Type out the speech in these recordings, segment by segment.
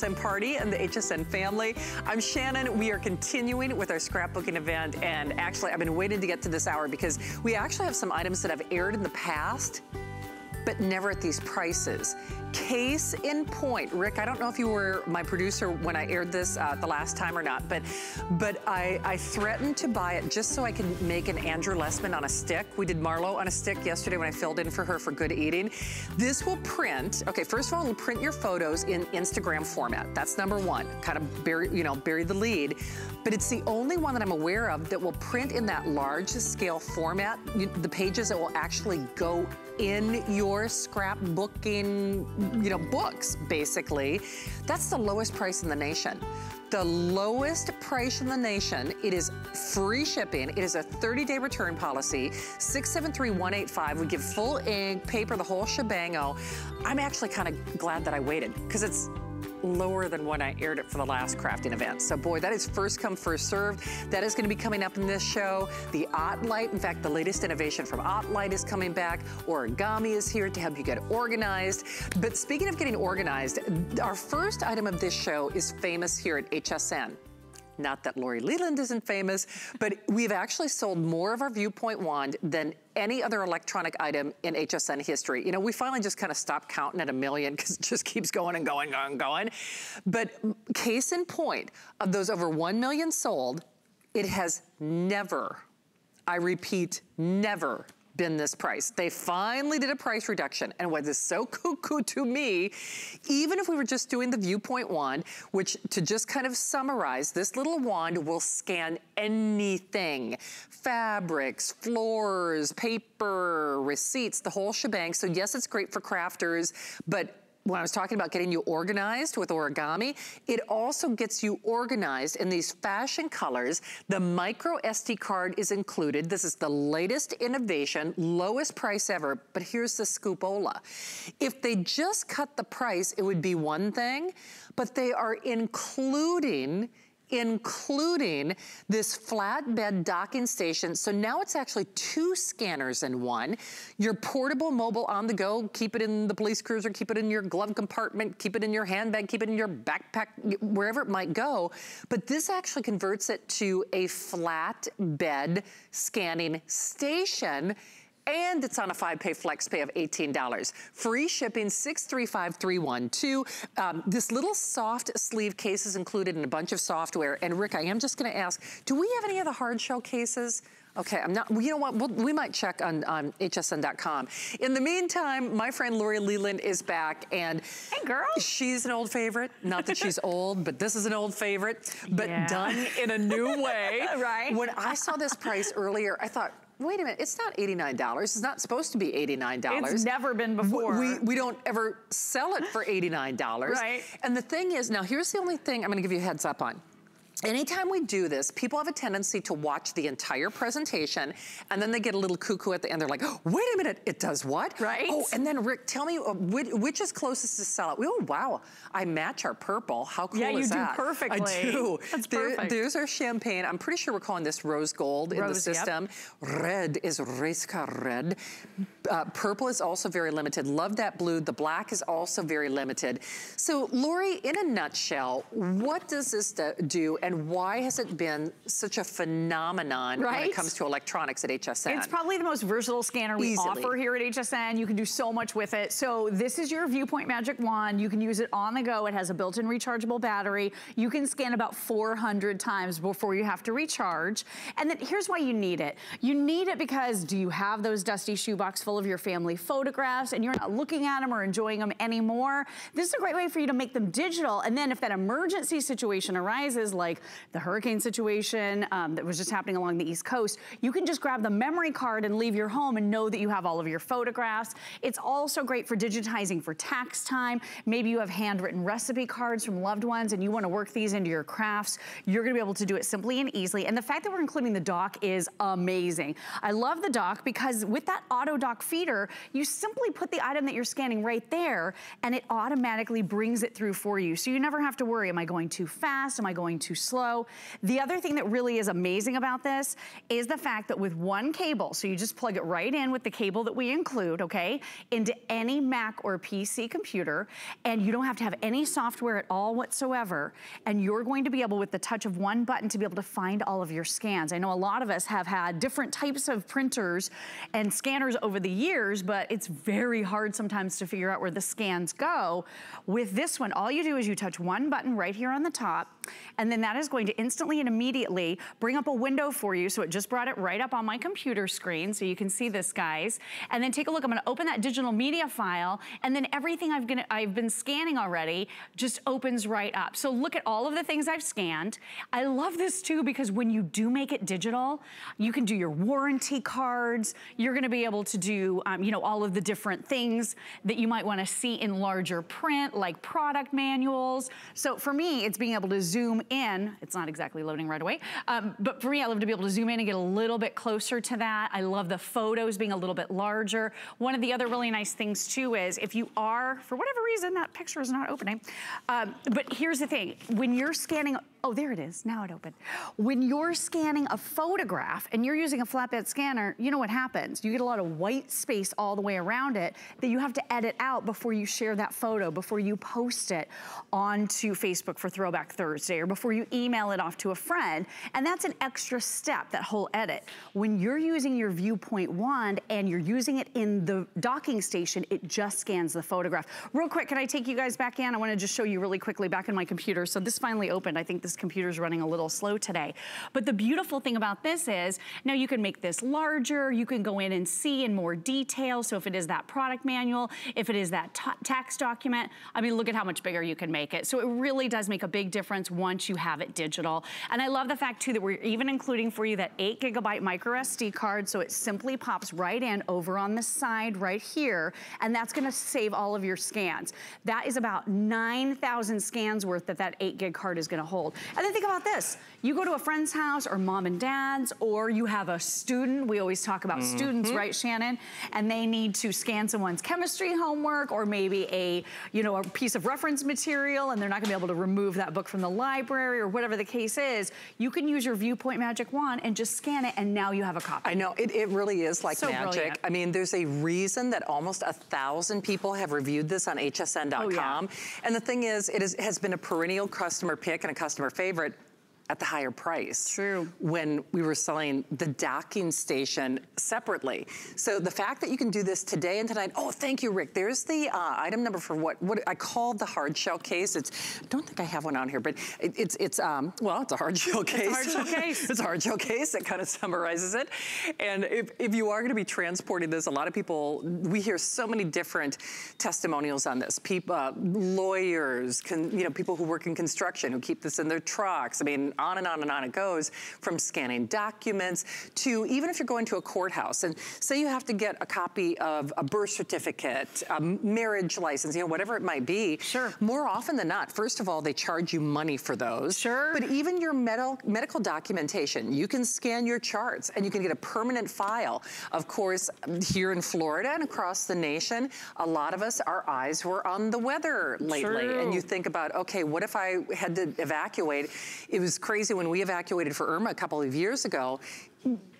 HSN party and the HSN family. I'm Shannon. We are continuing with our scrapbooking event and actually I've been waiting to get to this hour because we actually have some items that have aired in the past but never at these prices. Case in point, Rick, I don't know if you were my producer when I aired this uh, the last time or not, but but I, I threatened to buy it just so I could make an Andrew Lessman on a stick. We did Marlo on a stick yesterday when I filled in for her for good eating. This will print, okay, first of all, print your photos in Instagram format. That's number one, kind of bury, you know, bury the lead. But it's the only one that I'm aware of that will print in that large scale format, the pages that will actually go in your scrapbooking, you know, books, basically. That's the lowest price in the nation the lowest price in the nation. It is free shipping. It is a 30-day return policy. 673185. We give full ink, paper, the whole shebango. I'm actually kind of glad that I waited because it's lower than when I aired it for the last crafting event. So boy, that is first come, first served. That is gonna be coming up in this show. The OttLite, in fact, the latest innovation from OttLite is coming back. Origami is here to help you get organized. But speaking of getting organized, our first item of this show is famous here at HSN. Not that Lori Leland isn't famous, but we've actually sold more of our Viewpoint wand than any other electronic item in HSN history. You know, we finally just kind of stopped counting at a million because it just keeps going and going, going, and going. But case in point, of those over 1 million sold, it has never, I repeat, never been this price. They finally did a price reduction. And what is so cuckoo to me, even if we were just doing the Viewpoint wand, which to just kind of summarize, this little wand will scan anything. Fabrics, floors, paper, receipts, the whole shebang. So yes, it's great for crafters, but when I was talking about getting you organized with origami, it also gets you organized in these fashion colors. The micro SD card is included. This is the latest innovation, lowest price ever, but here's the scoopola. If they just cut the price, it would be one thing, but they are including including this flatbed docking station. So now it's actually two scanners in one. Your portable mobile on the go, keep it in the police cruiser, keep it in your glove compartment, keep it in your handbag, keep it in your backpack, wherever it might go. But this actually converts it to a flatbed scanning station and it's on a five pay flex pay of $18. Free shipping, 635312. Um, this little soft sleeve case is included in a bunch of software. And Rick, I am just gonna ask, do we have any of the hard shell cases? Okay, I'm not, you know what, we'll, we might check on, on hsn.com. In the meantime, my friend Lori Leland is back and- Hey girl. She's an old favorite. Not that she's old, but this is an old favorite, but yeah. done in a new way. right. When I saw this price earlier, I thought, wait a minute, it's not $89. It's not supposed to be $89. It's never been before. We, we don't ever sell it for $89. Right. And the thing is, now here's the only thing I'm gonna give you a heads up on. Anytime we do this, people have a tendency to watch the entire presentation and then they get a little cuckoo at the end. They're like, oh, wait a minute, it does what? Right. Oh, and then Rick, tell me uh, which, which, is closest to sell it? Oh, wow, I match our purple. How cool yeah, is that? Yeah, you do perfectly. I do. That's there, perfect. There's our champagne. I'm pretty sure we're calling this rose gold rose, in the system. Yep. Red is Reska red. Uh, purple is also very limited. Love that blue. The black is also very limited. So Lori, in a nutshell, what does this do and why has it been such a phenomenon right? when it comes to electronics at HSN. It's probably the most versatile scanner we Easily. offer here at HSN. You can do so much with it. So this is your Viewpoint Magic Wand. You can use it on the go. It has a built-in rechargeable battery. You can scan about 400 times before you have to recharge. And then here's why you need it. You need it because do you have those dusty shoebox full of your family photographs and you're not looking at them or enjoying them anymore? This is a great way for you to make them digital. And then if that emergency situation arises, like the hurricane situation um, that was just happening along the East Coast, you can just grab the memory card and leave your home and know that you have all of your photographs. It's also great for digitizing for tax time. Maybe you have handwritten recipe cards from loved ones and you wanna work these into your crafts. You're gonna be able to do it simply and easily. And the fact that we're including the dock is amazing. I love the dock because with that auto dock feeder, you simply put the item that you're scanning right there and it automatically brings it through for you. So you never have to worry, am I going too fast? Am I going too slow? The other thing that really is amazing about this is the fact that with one cable, so you just plug it right in with the cable that we include, okay, into any Mac or PC computer, and you don't have to have any software at all whatsoever, and you're going to be able, with the touch of one button, to be able to find all of your scans. I know a lot of us have had different types of printers and scanners over the years, but it's very hard sometimes to figure out where the scans go. With this one, all you do is you touch one button right here on the top, and then that is going to instantly and immediately bring up a window for you. So it just brought it right up on my computer screen, so you can see this, guys. And then take a look, I'm gonna open that digital media file, and then everything I've, gonna, I've been scanning already just opens right up. So look at all of the things I've scanned. I love this too, because when you do make it digital, you can do your warranty cards, you're gonna be able to do, um, you know, all of the different things that you might wanna see in larger print, like product manuals. So for me, it's being able to zoom in. It's not exactly loading right away, um, but for me, I love to be able to zoom in and get a little bit closer to that. I love the photos being a little bit larger. One of the other really nice things too is if you are, for whatever reason, that picture is not opening, um, but here's the thing, when you're scanning Oh, there it is. Now it opened. When you're scanning a photograph and you're using a flatbed scanner, you know what happens. You get a lot of white space all the way around it that you have to edit out before you share that photo, before you post it onto Facebook for Throwback Thursday, or before you email it off to a friend. And that's an extra step, that whole edit. When you're using your viewpoint wand and you're using it in the docking station, it just scans the photograph. Real quick, can I take you guys back in? I wanna just show you really quickly back in my computer. So this finally opened. I think this computer's running a little slow today. But the beautiful thing about this is, now you can make this larger, you can go in and see in more detail. So if it is that product manual, if it is that tax document, I mean, look at how much bigger you can make it. So it really does make a big difference once you have it digital. And I love the fact too that we're even including for you that eight gigabyte micro SD card. So it simply pops right in over on the side right here. And that's gonna save all of your scans. That is about 9,000 scans worth that that eight gig card is gonna hold. And then think about this. You go to a friend's house or mom and dad's, or you have a student. We always talk about mm -hmm. students, right, Shannon? And they need to scan someone's chemistry homework or maybe a, you know, a piece of reference material and they're not gonna be able to remove that book from the library or whatever the case is. You can use your Viewpoint Magic Wand and just scan it and now you have a copy. I know, it, it really is like so magic. Brilliant. I mean, there's a reason that almost a thousand people have reviewed this on hsn.com. Oh, yeah. And the thing is, it is, has been a perennial customer pick and a customer favorite at the higher price. True. When we were selling the docking station separately. So the fact that you can do this today and tonight, oh, thank you, Rick. There's the uh, item number for what, what I call the hard shell case. It's, I don't think I have one on here, but it, it's, it's um, well, it's a hard shell case. It's a hard shell case. it's a hard shell case. That kind of summarizes it. And if, if you are gonna be transporting this, a lot of people, we hear so many different testimonials on this. People, uh, lawyers, can, you know, people who work in construction who keep this in their trucks. I mean, on and on and on it goes from scanning documents to even if you're going to a courthouse and say you have to get a copy of a birth certificate, a marriage license, you know, whatever it might be. Sure. More often than not, first of all, they charge you money for those. Sure. But even your medical, medical documentation, you can scan your charts and you can get a permanent file. Of course, here in Florida and across the nation, a lot of us, our eyes were on the weather lately. True. And you think about, okay, what if I had to evacuate? It was crazy when we evacuated for Irma a couple of years ago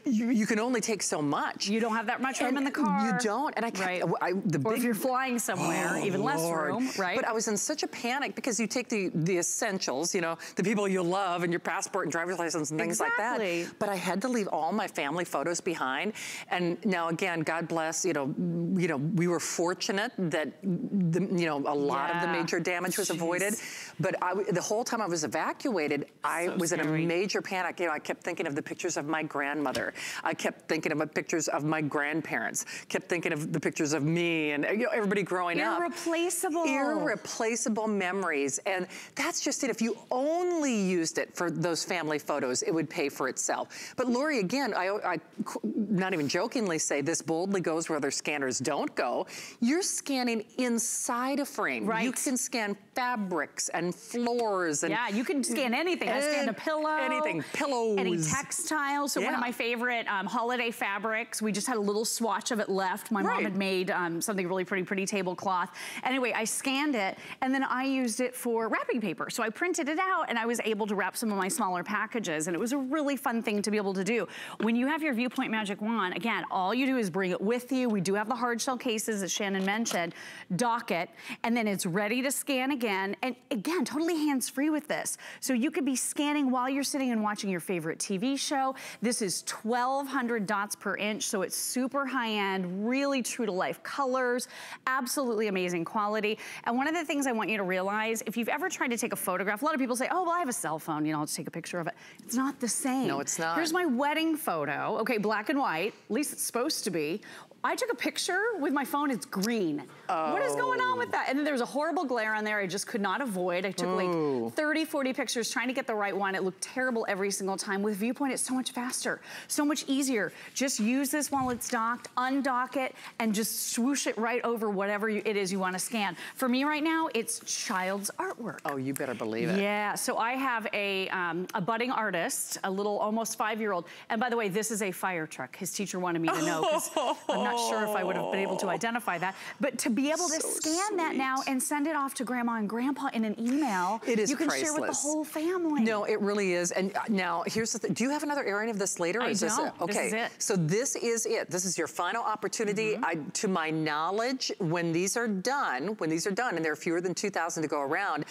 you, you, can only take so much. You don't have that much room and in the car. You don't, and I can't. Right. I, the or big, if you're flying somewhere, oh, even less room, right? But I was in such a panic because you take the the essentials, you know, the people you love, and your passport and driver's license and things exactly. like that. But I had to leave all my family photos behind. And now again, God bless, you know, you know, we were fortunate that the, you know a lot yeah. of the major damage was Jeez. avoided. But I, the whole time I was evacuated, I so was scary. in a major panic. You know, I kept thinking of the pictures of my grandmother I kept thinking of the pictures of my grandparents, kept thinking of the pictures of me and you know, everybody growing Irreplaceable. up. Irreplaceable. Irreplaceable memories. And that's just it. If you only used it for those family photos, it would pay for itself. But Lori, again, I, I not even jokingly say this boldly goes where other scanners don't go. You're scanning inside a frame. Right. You can scan fabrics and and floors. And yeah, you can scan anything. I scanned a pillow. Anything, pillows. Any textile. So yeah. one of my favorite um, holiday fabrics, we just had a little swatch of it left. My right. mom had made um, something really pretty, pretty tablecloth. Anyway, I scanned it and then I used it for wrapping paper. So I printed it out and I was able to wrap some of my smaller packages and it was a really fun thing to be able to do. When you have your Viewpoint Magic Wand, again, all you do is bring it with you. We do have the hard shell cases, as Shannon mentioned, dock it, and then it's ready to scan again. And again, totally hands-free with this. So you could be scanning while you're sitting and watching your favorite TV show. This is 1,200 dots per inch, so it's super high-end, really true to life colors, absolutely amazing quality. And one of the things I want you to realize, if you've ever tried to take a photograph, a lot of people say, oh, well, I have a cell phone, you know, I'll just take a picture of it. It's not the same. No, it's not. Here's my wedding photo. Okay, black and white, at least it's supposed to be. I took a picture with my phone, it's green. Oh. What is going on with that? And then there was a horrible glare on there I just could not avoid. I took Ooh. like 30, 40 pictures trying to get the right one. It looked terrible every single time. With Viewpoint, it's so much faster, so much easier. Just use this while it's docked, undock it, and just swoosh it right over whatever you, it is you wanna scan. For me right now, it's child's artwork. Oh, you better believe it. Yeah, so I have a, um, a budding artist, a little almost five-year-old. And by the way, this is a fire truck. His teacher wanted me to know, I'm not not sure if I would have been able to identify that. But to be able so to scan sweet. that now and send it off to grandma and grandpa in an email, it is you can priceless. share with the whole family. No, it really is. And uh, now here's the thing. Do you have another airing of this later? I is don't. This, okay. This is. So this is it. This is your final opportunity. Mm -hmm. I, to my knowledge, when these are done, when these are done, and there are fewer than 2,000 to go around,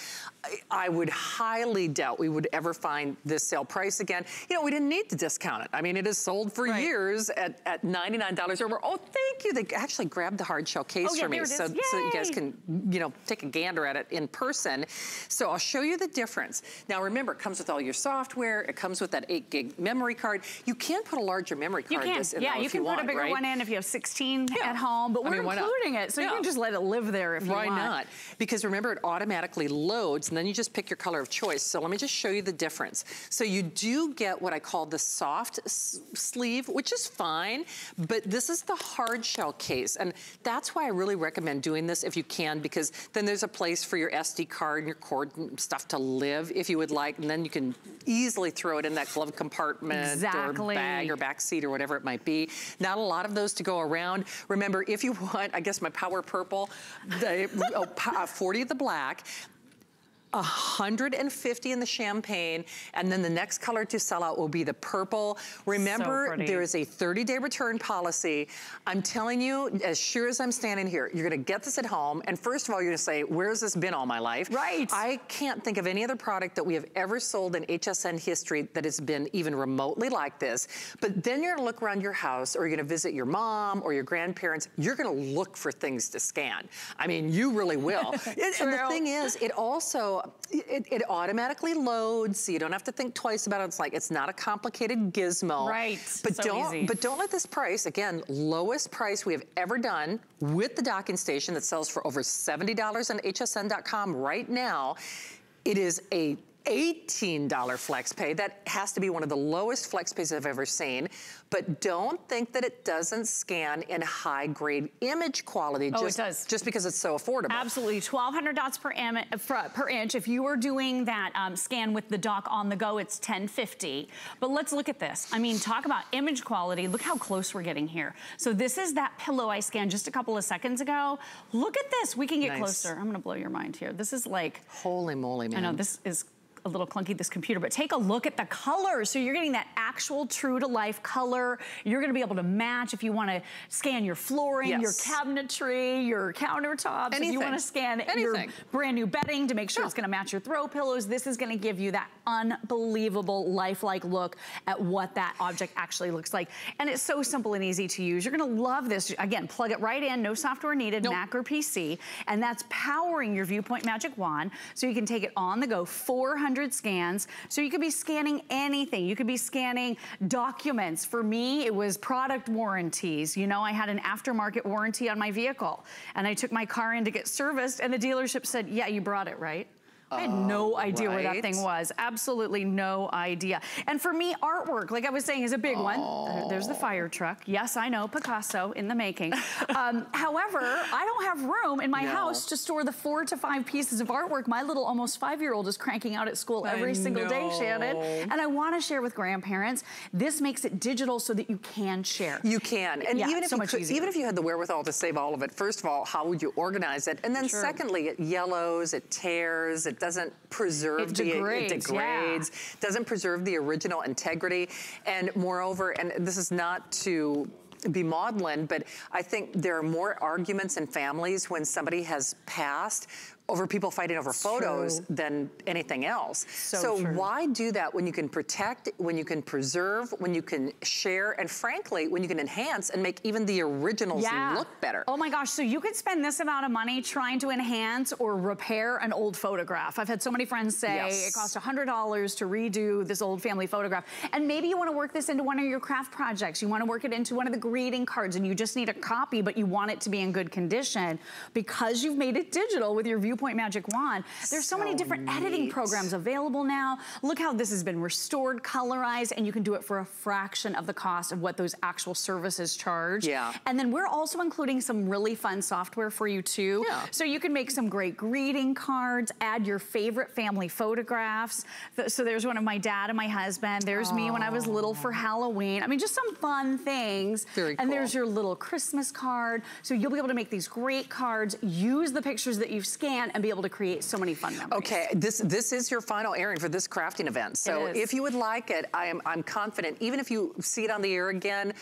I, I would highly doubt we would ever find this sale price again. You know, we didn't need to discount it. I mean, it is sold for right. years at, at $99 or over. Oh, thank you. They actually grabbed the hard shell case oh, yeah, for me so, so you guys can, you know, take a gander at it in person. So I'll show you the difference. Now remember, it comes with all your software. It comes with that 8 gig memory card. You can put a larger memory card you can. yeah, you can you put want, a bigger right? one in if you have 16 yeah. at home, but we're I mean, including it, so yeah. you can just let it live there if you why want. Why not? Because remember, it automatically loads, and then you just pick your color of choice. So let me just show you the difference. So you do get what I call the soft sleeve, which is fine, but this is the hard case, and that's that's why I really recommend doing this if you can, because then there's a place for your SD card and your cord and stuff to live if you would like, and then you can easily throw it in that glove compartment exactly. or bag or back seat or whatever it might be. Not a lot of those to go around. Remember, if you want, I guess my Power Purple, the, oh, uh, 40 of the black, 150 in the champagne, and then the next color to sell out will be the purple. Remember, so there is a 30-day return policy. I'm telling you, as sure as I'm standing here, you're gonna get this at home, and first of all, you're gonna say, where's this been all my life? Right. I can't think of any other product that we have ever sold in HSN history that has been even remotely like this. But then you're gonna look around your house, or you're gonna visit your mom or your grandparents, you're gonna look for things to scan. I mean, you really will. and, and the thing is, it also, it, it, automatically loads, so you don't have to think twice about it. It's like, it's not a complicated gizmo. Right, but so don't, easy. But don't let this price, again, lowest price we have ever done with the docking station that sells for over $70 on hsn.com right now. It is a $18 flex pay. That has to be one of the lowest flex pays I've ever seen. But don't think that it doesn't scan in high grade image quality. Oh, just, it does. Just because it's so affordable. Absolutely, 1,200 dots per, per inch. If you were doing that um, scan with the dock on the go, it's 1050. But let's look at this. I mean, talk about image quality. Look how close we're getting here. So this is that pillow I scanned just a couple of seconds ago. Look at this. We can get nice. closer. I'm gonna blow your mind here. This is like... Holy moly, man. I know, this is a little clunky, this computer, but take a look at the colors. So you're getting that actual true to life color. You're gonna be able to match if you wanna scan your flooring, yes. your cabinetry, your countertops. Anything. If you wanna scan Anything. your brand new bedding to make sure it's gonna match your throw pillows, this is gonna give you that unbelievable lifelike look at what that object actually looks like. And it's so simple and easy to use. You're gonna love this. Again, plug it right in, no software needed, nope. Mac or PC, and that's powering your Viewpoint Magic Wand so you can take it on the go, 400 scans. So you could be scanning anything. You could be scanning documents. For me, it was product warranties. You know, I had an aftermarket warranty on my vehicle and I took my car in to get serviced and the dealership said, yeah, you brought it, right? I had no idea right. where that thing was. Absolutely no idea. And for me, artwork, like I was saying, is a big oh. one. There's the fire truck. Yes, I know, Picasso in the making. um, however, I don't have room in my no. house to store the four to five pieces of artwork my little almost five-year-old is cranking out at school every I single know. day, Shannon. And I want to share with grandparents. This makes it digital so that you can share. You can. And yeah, even, if so you could, even if you had the wherewithal to save all of it, first of all, how would you organize it? And then sure. secondly, it yellows, it tears, it doesn't preserve it the, degrades, it degrades, yeah. doesn't preserve the original integrity. And moreover, and this is not to be maudlin, but I think there are more arguments in families when somebody has passed over people fighting over it's photos true. than anything else. So, so why do that when you can protect, when you can preserve, when you can share, and frankly, when you can enhance and make even the originals yeah. look better? Oh my gosh, so you could spend this amount of money trying to enhance or repair an old photograph. I've had so many friends say yes. it costs $100 to redo this old family photograph. And maybe you wanna work this into one of your craft projects. You wanna work it into one of the greeting cards and you just need a copy, but you want it to be in good condition. Because you've made it digital with your Viewpoint Point Magic Wand. There's so, so many different neat. editing programs available now. Look how this has been restored, colorized, and you can do it for a fraction of the cost of what those actual services charge. Yeah. And then we're also including some really fun software for you too. Yeah. So you can make some great greeting cards, add your favorite family photographs. So there's one of my dad and my husband. There's Aww. me when I was little for Halloween. I mean, just some fun things. Very cool. and there's your little Christmas card. So you'll be able to make these great cards, use the pictures that you've scanned, and be able to create so many fun memories. Okay, this this is your final airing for this crafting event. So if you would like it, I am I'm confident. Even if you see it on the air again,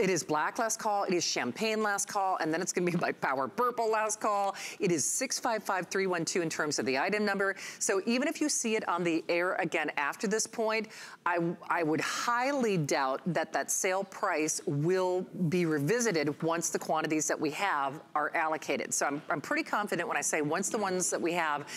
it is black last call, it is champagne last call, and then it's gonna be my power purple last call. It is 655312 in terms of the item number. So even if you see it on the air again after this point, I, I would highly doubt that that sale price will be revisited once the quantities that we have are allocated. So I'm, I'm pretty confident when I say once the ones that we have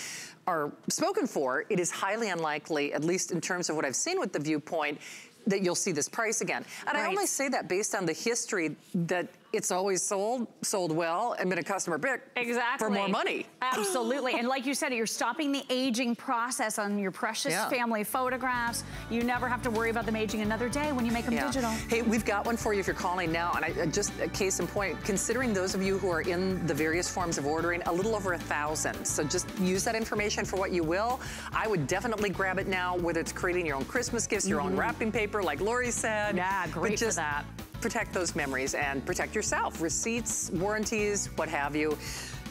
are spoken for, it is highly unlikely, at least in terms of what I've seen with the viewpoint, that you'll see this price again. And right. I only say that based on the history that it's always sold, sold well, and been a customer pick exactly. for more money. Absolutely, and like you said, you're stopping the aging process on your precious yeah. family photographs. You never have to worry about them aging another day when you make them yeah. digital. Hey, we've got one for you if you're calling now, and I, just a case in point, considering those of you who are in the various forms of ordering, a little over a thousand. So just use that information for what you will. I would definitely grab it now, whether it's creating your own Christmas gifts, your mm -hmm. own mm-hmm. wrapping paper, like Lori said. Yeah, great just, for that protect those memories and protect yourself. Receipts, warranties, what have you.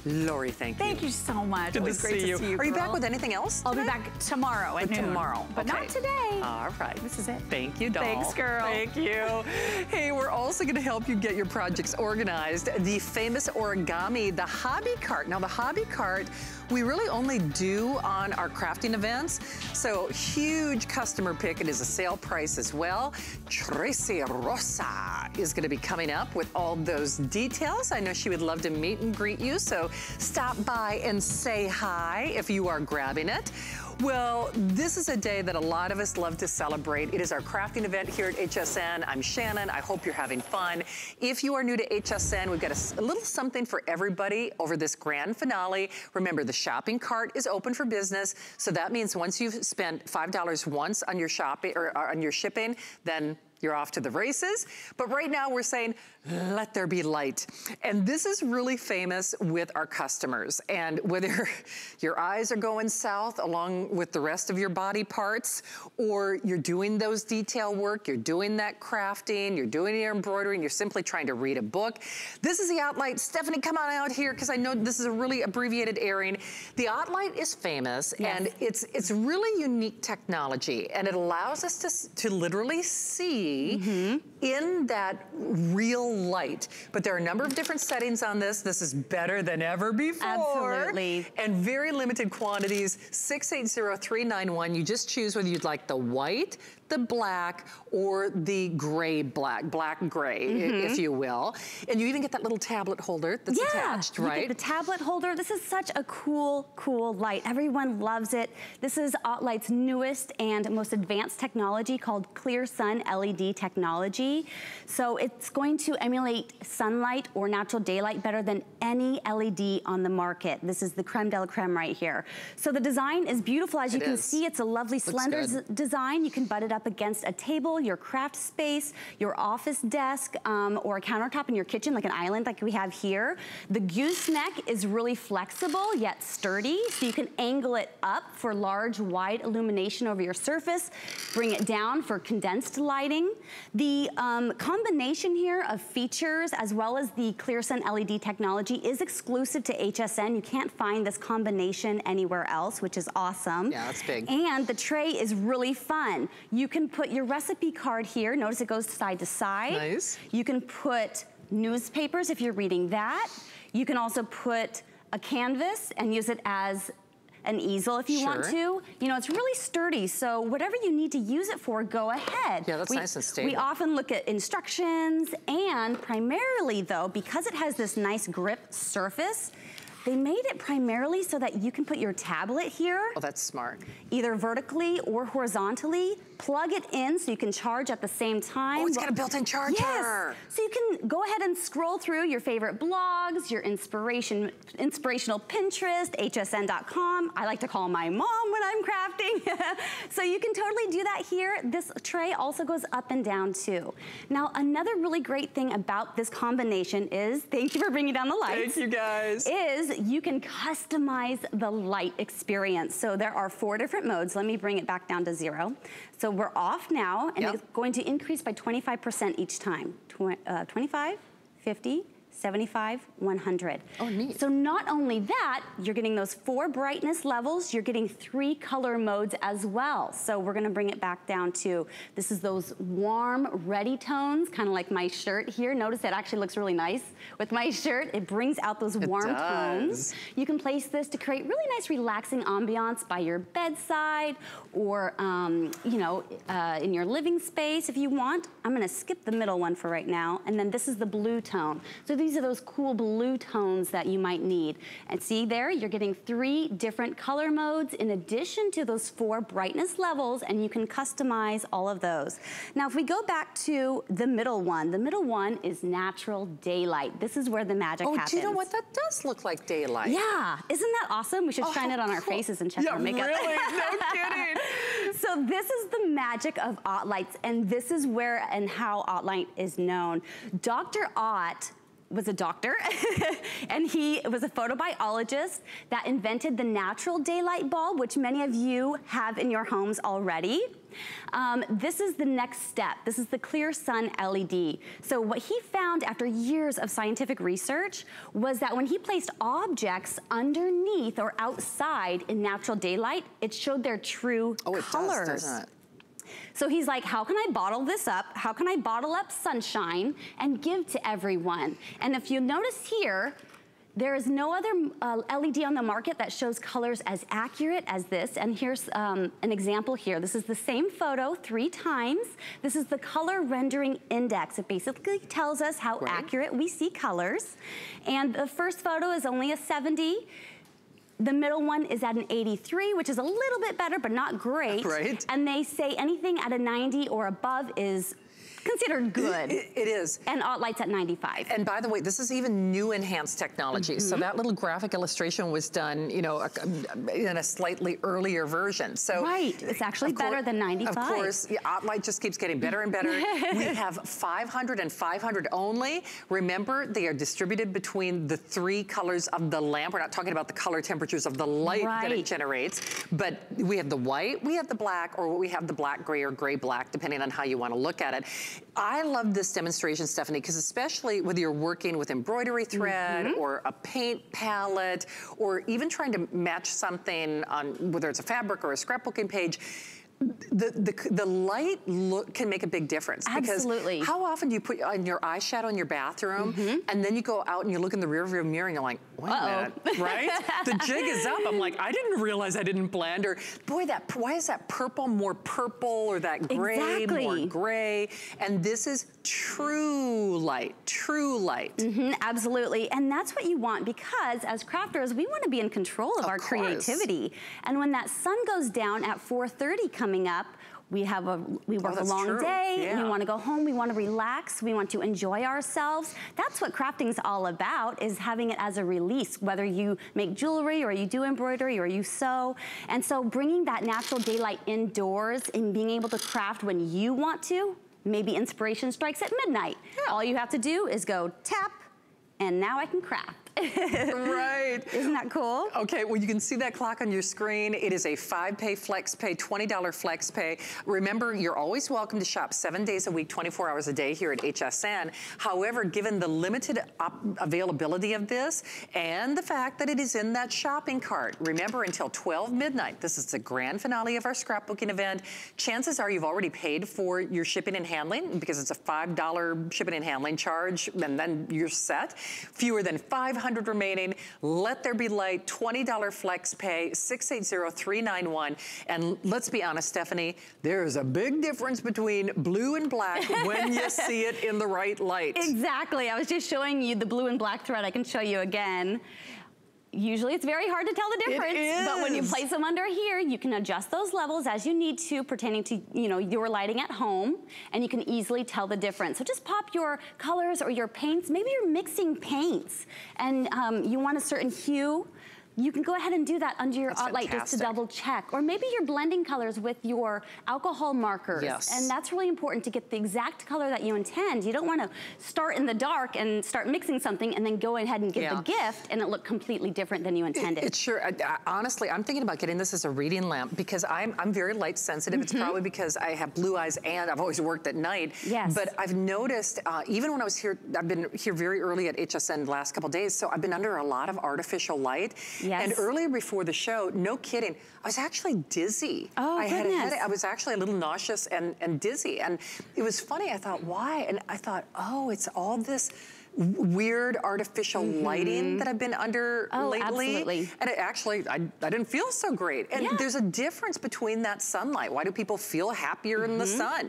Lori, thank you. Thank you so much. Good it was to great see to see you. Are you back with anything else? Today? I'll be back tomorrow at noon. Tomorrow. But okay. not today. All right. This is it. Thank you, doll. Thanks, girl. Thank you. hey, we're also going to help you get your projects organized. The famous origami, the hobby cart. Now, the hobby cart we really only do on our crafting events. So huge customer pick. It is a sale price as well. Tracy Rosa is gonna be coming up with all those details. I know she would love to meet and greet you. So stop by and say hi if you are grabbing it. Well, this is a day that a lot of us love to celebrate. It is our crafting event here at HSN. I'm Shannon. I hope you're having fun. If you are new to HSN, we've got a, a little something for everybody over this grand finale. Remember, the shopping cart is open for business. So that means once you've spent $5 once on your shopping or, or on your shipping, then you're off to the races. But right now we're saying, let there be light. And this is really famous with our customers. And whether your eyes are going south along with the rest of your body parts, or you're doing those detail work, you're doing that crafting, you're doing your embroidery, and you're simply trying to read a book. This is the OttLite. Stephanie, come on out here, because I know this is a really abbreviated airing. The OttLite is famous, yes. and it's it's really unique technology, and it allows us to, to literally see mm -hmm. in that real light. But there are a number of different settings on this. This is better than ever before. Absolutely. And very limited quantities, 680391. You just choose whether you'd like the white, the black or the gray black, black gray, mm -hmm. if you will. And you even get that little tablet holder that's yeah, attached, right? the tablet holder. This is such a cool, cool light. Everyone loves it. This is OttLite's newest and most advanced technology called Clear Sun LED LED technology. So it's going to emulate sunlight or natural daylight better than any LED on the market. This is the creme de la creme right here. So the design is beautiful. As you it can is. see, it's a lovely Looks slender design. You can butt it up against a table, your craft space, your office desk, um, or a countertop in your kitchen, like an island like we have here. The gooseneck is really flexible, yet sturdy. So you can angle it up for large, wide illumination over your surface, bring it down for condensed lighting. The um, combination here of features as well as the ClearSun LED technology is exclusive to HSN. You can't find this combination anywhere else, which is awesome. Yeah, that's big. And the tray is really fun. You can put your recipe card here. Notice it goes side to side. Nice. You can put newspapers if you're reading that. You can also put a canvas and use it as an easel if you sure. want to. You know, it's really sturdy, so whatever you need to use it for, go ahead. Yeah, that's we, nice and stable. We often look at instructions, and primarily though, because it has this nice grip surface, they made it primarily so that you can put your tablet here. Oh, that's smart. Either vertically or horizontally. Plug it in so you can charge at the same oh, time. Oh, it's got a built-in charger. Yes. So you can go ahead and scroll through your favorite blogs, your inspiration, inspirational Pinterest, hsn.com. I like to call my mom when I'm crafting. so you can totally do that here. This tray also goes up and down too. Now, another really great thing about this combination is, thank you for bringing down the lights. Thank you guys. Is you can customize the light experience. So there are four different modes. Let me bring it back down to zero. So we're off now, and yep. it's going to increase by 25% each time. Tw uh, 25, 50, 75, 100. Oh, neat. So not only that, you're getting those four brightness levels, you're getting three color modes as well. So we're gonna bring it back down to, this is those warm, ready tones, kind of like my shirt here. Notice it actually looks really nice with my shirt. It brings out those warm tones. You can place this to create really nice relaxing ambiance by your bedside or, um, you know, uh, in your living space if you want. I'm gonna skip the middle one for right now. And then this is the blue tone. So these are those cool blue tones that you might need. And see there, you're getting three different color modes in addition to those four brightness levels, and you can customize all of those. Now, if we go back to the middle one, the middle one is natural daylight. This is where the magic oh, happens. do you know what? That does look like daylight. Yeah, isn't that awesome? We should oh, shine it on our faces and check yeah, our makeup. really? No kidding. so this is the magic of OttLights, and this is where and how OttLight is known. Dr. Ott was a doctor and he was a photobiologist that invented the natural daylight bulb, which many of you have in your homes already. Um, this is the next step. This is the clear sun LED. So what he found after years of scientific research was that when he placed objects underneath or outside in natural daylight, it showed their true oh, colors. Does, so he's like, how can I bottle this up? How can I bottle up sunshine and give to everyone? And if you notice here, there is no other uh, LED on the market that shows colors as accurate as this. And here's um, an example here. This is the same photo three times. This is the color rendering index. It basically tells us how accurate we see colors. And the first photo is only a 70. The middle one is at an 83, which is a little bit better, but not great. Right. And they say anything at a 90 or above is considered good. it, it is. And Alt OttLights at 95. And by the way, this is even new enhanced technology. Mm -hmm. So that little graphic illustration was done, you know, in a slightly earlier version. So Right, it's actually better than 95. Of course, yeah, OttLight just keeps getting better and better. we have 500 and 500 only. Remember, they are distributed between the three colors of the lamp. We're not talking about the color temperatures of the light right. that it generates, but we have the white, we have the black, or we have the black gray or gray black, depending on how you want to look at it. I love this demonstration, Stephanie, because especially whether you're working with embroidery thread mm -hmm. or a paint palette or even trying to match something on whether it's a fabric or a scrapbooking page, the, the, the light look can make a big difference. Absolutely. Because how often do you put on your eyeshadow in your bathroom mm -hmm. and then you go out and you look in the rear view mirror and you're like, wait uh -oh. a minute, right? the jig is up. I'm like, I didn't realize I didn't blend or boy, that why is that purple more purple or that gray exactly. more gray? And this is true light, true light. Mm -hmm, absolutely. And that's what you want because as crafters, we want to be in control of, of our course. creativity. And when that sun goes down at 4.30 coming coming up. We have a we work oh, a long true. day. Yeah. We want to go home. We want to relax. We want to enjoy ourselves. That's what crafting is all about. Is having it as a release. Whether you make jewelry or you do embroidery or you sew, and so bringing that natural daylight indoors and being able to craft when you want to. Maybe inspiration strikes at midnight. Yeah. All you have to do is go tap, and now I can craft. Right. Isn't that cool? Okay, well you can see that clock on your screen. It is a five pay flex pay, $20 flex pay. Remember, you're always welcome to shop seven days a week, 24 hours a day here at HSN. However, given the limited availability of this and the fact that it is in that shopping cart, remember until 12 midnight, this is the grand finale of our scrapbooking event. Chances are you've already paid for your shipping and handling because it's a $5 shipping and handling charge and then you're set. Fewer than 500 500 remaining. Let there be light, $20 flex pay, 680391. And let's be honest, Stephanie, there is a big difference between blue and black when you see it in the right light. Exactly. I was just showing you the blue and black thread. I can show you again usually it's very hard to tell the difference. But when you place them under here, you can adjust those levels as you need to pertaining to you know your lighting at home, and you can easily tell the difference. So just pop your colors or your paints. Maybe you're mixing paints, and um, you want a certain hue you can go ahead and do that under your that's light just to double check. Or maybe you're blending colors with your alcohol markers. Yes. And that's really important to get the exact color that you intend. You don't want to start in the dark and start mixing something and then go ahead and get yeah. the gift and it look completely different than you intended. It, it sure, honestly, I'm thinking about getting this as a reading lamp because I'm, I'm very light sensitive. Mm -hmm. It's mm-hmm. probably because I have blue eyes and I've always worked at night. Yes. But I've noticed, uh, even when I was here, I've been here very early at HSN the last couple days, so I've been under a lot of artificial light. Yes. And earlier before the show, no kidding, I was actually dizzy. Oh, I goodness. had a headache. I was actually a little nauseous and, and dizzy. And it was funny. I thought, why? And I thought, oh, it's all this weird artificial mm -hmm. lighting that I've been under oh, lately. Absolutely. And it actually, I, I didn't feel so great. And yeah. there's a difference between that sunlight. Why do people feel happier mm -hmm. in the mm-hmm. sun?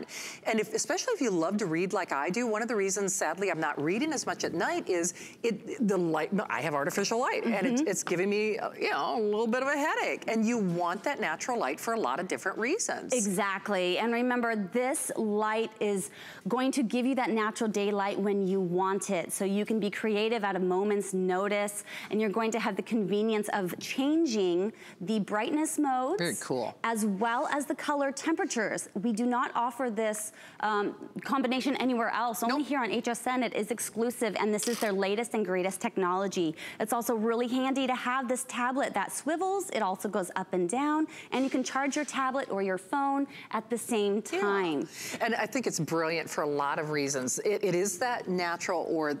And if, especially if you love to read like I do, one of the reasons, sadly, I'm not reading as much at night is it the light, I have artificial light mm -hmm. and it's, mm-hmm. it's giving me, uh, you know, a little bit of a headache. And you want that natural light for a lot of different reasons. Exactly. And remember, this light is going to give you that natural daylight when you want it. So you can be creative at a moment's notice and you're going to have the convenience of changing the brightness modes. Very cool. As well as the color temperatures. We do not offer this um, combination anywhere else. Only nope. here on HSN it is exclusive and this is their latest and greatest technology. It's also really handy to have this tablet that swivels. It also goes up and down and you can charge your tablet or your phone at the same time. Yeah. And I think it's brilliant for a lot of reasons. it, it is that natural or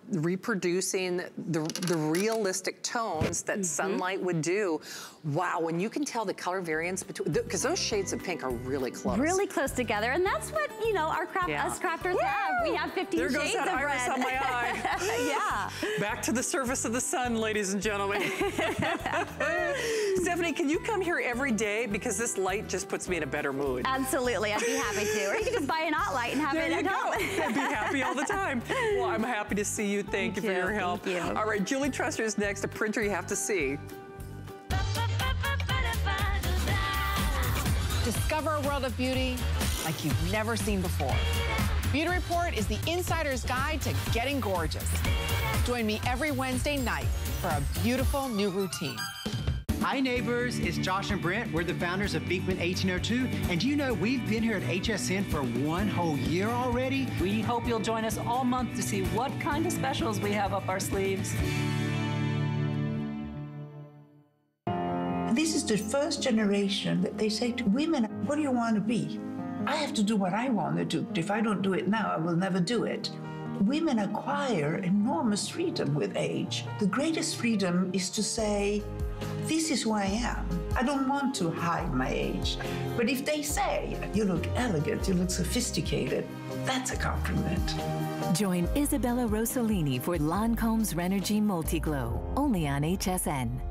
reproducing the, the realistic tones that mm -hmm. sunlight would do. Wow, when you can tell the color variance between, because those shades of pink are really close. Really close together, and that's what, you know, our craft, yeah. us crafters Woo! have. We have 15 there shades goes that of iris red. on my eye. yeah. Back to the surface of the sun, ladies and gentlemen. Stephanie, can you come here every day? Because this light just puts me in a better mood. Absolutely, I'd be happy to. Or you can just buy an OttLite and have there it at go. home. I'd be happy all the time. Well, I'm happy to see you. Thank, Thank you for your help. Thank you. All right, Julie Truster is next, a printer you have to see. Discover a world of beauty like you've never seen before. Beauty Report is the insider's guide to getting gorgeous. Join me every Wednesday night for a beautiful new routine. Hi neighbors, it's Josh and Brent. We're the founders of Beekman 1802. And you know, we've been here at HSN for one whole year already. We hope you'll join us all month to see what kind of specials we have up our sleeves. This is the first generation that they say to women, what do you want to be? I have to do what I want to do. If I don't do it now, I will never do it. Women acquire enormous freedom with age. The greatest freedom is to say, this is who I am. I don't want to hide my age. But if they say, you look elegant, you look sophisticated, that's a compliment. Join Isabella Rossellini for Lancome's Rénergie Multi-Glow, only on HSN.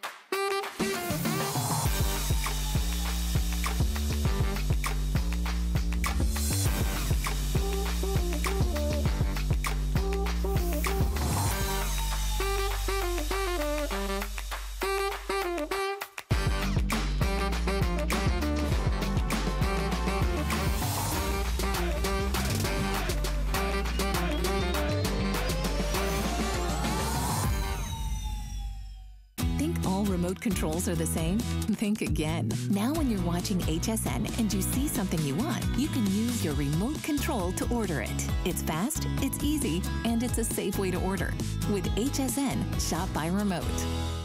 Are the same? Think again. Now when you're watching HSN and you see something you want, you can use your remote control to order it. It's fast, it's easy, and it's a safe way to order. With HSN, shop by remote.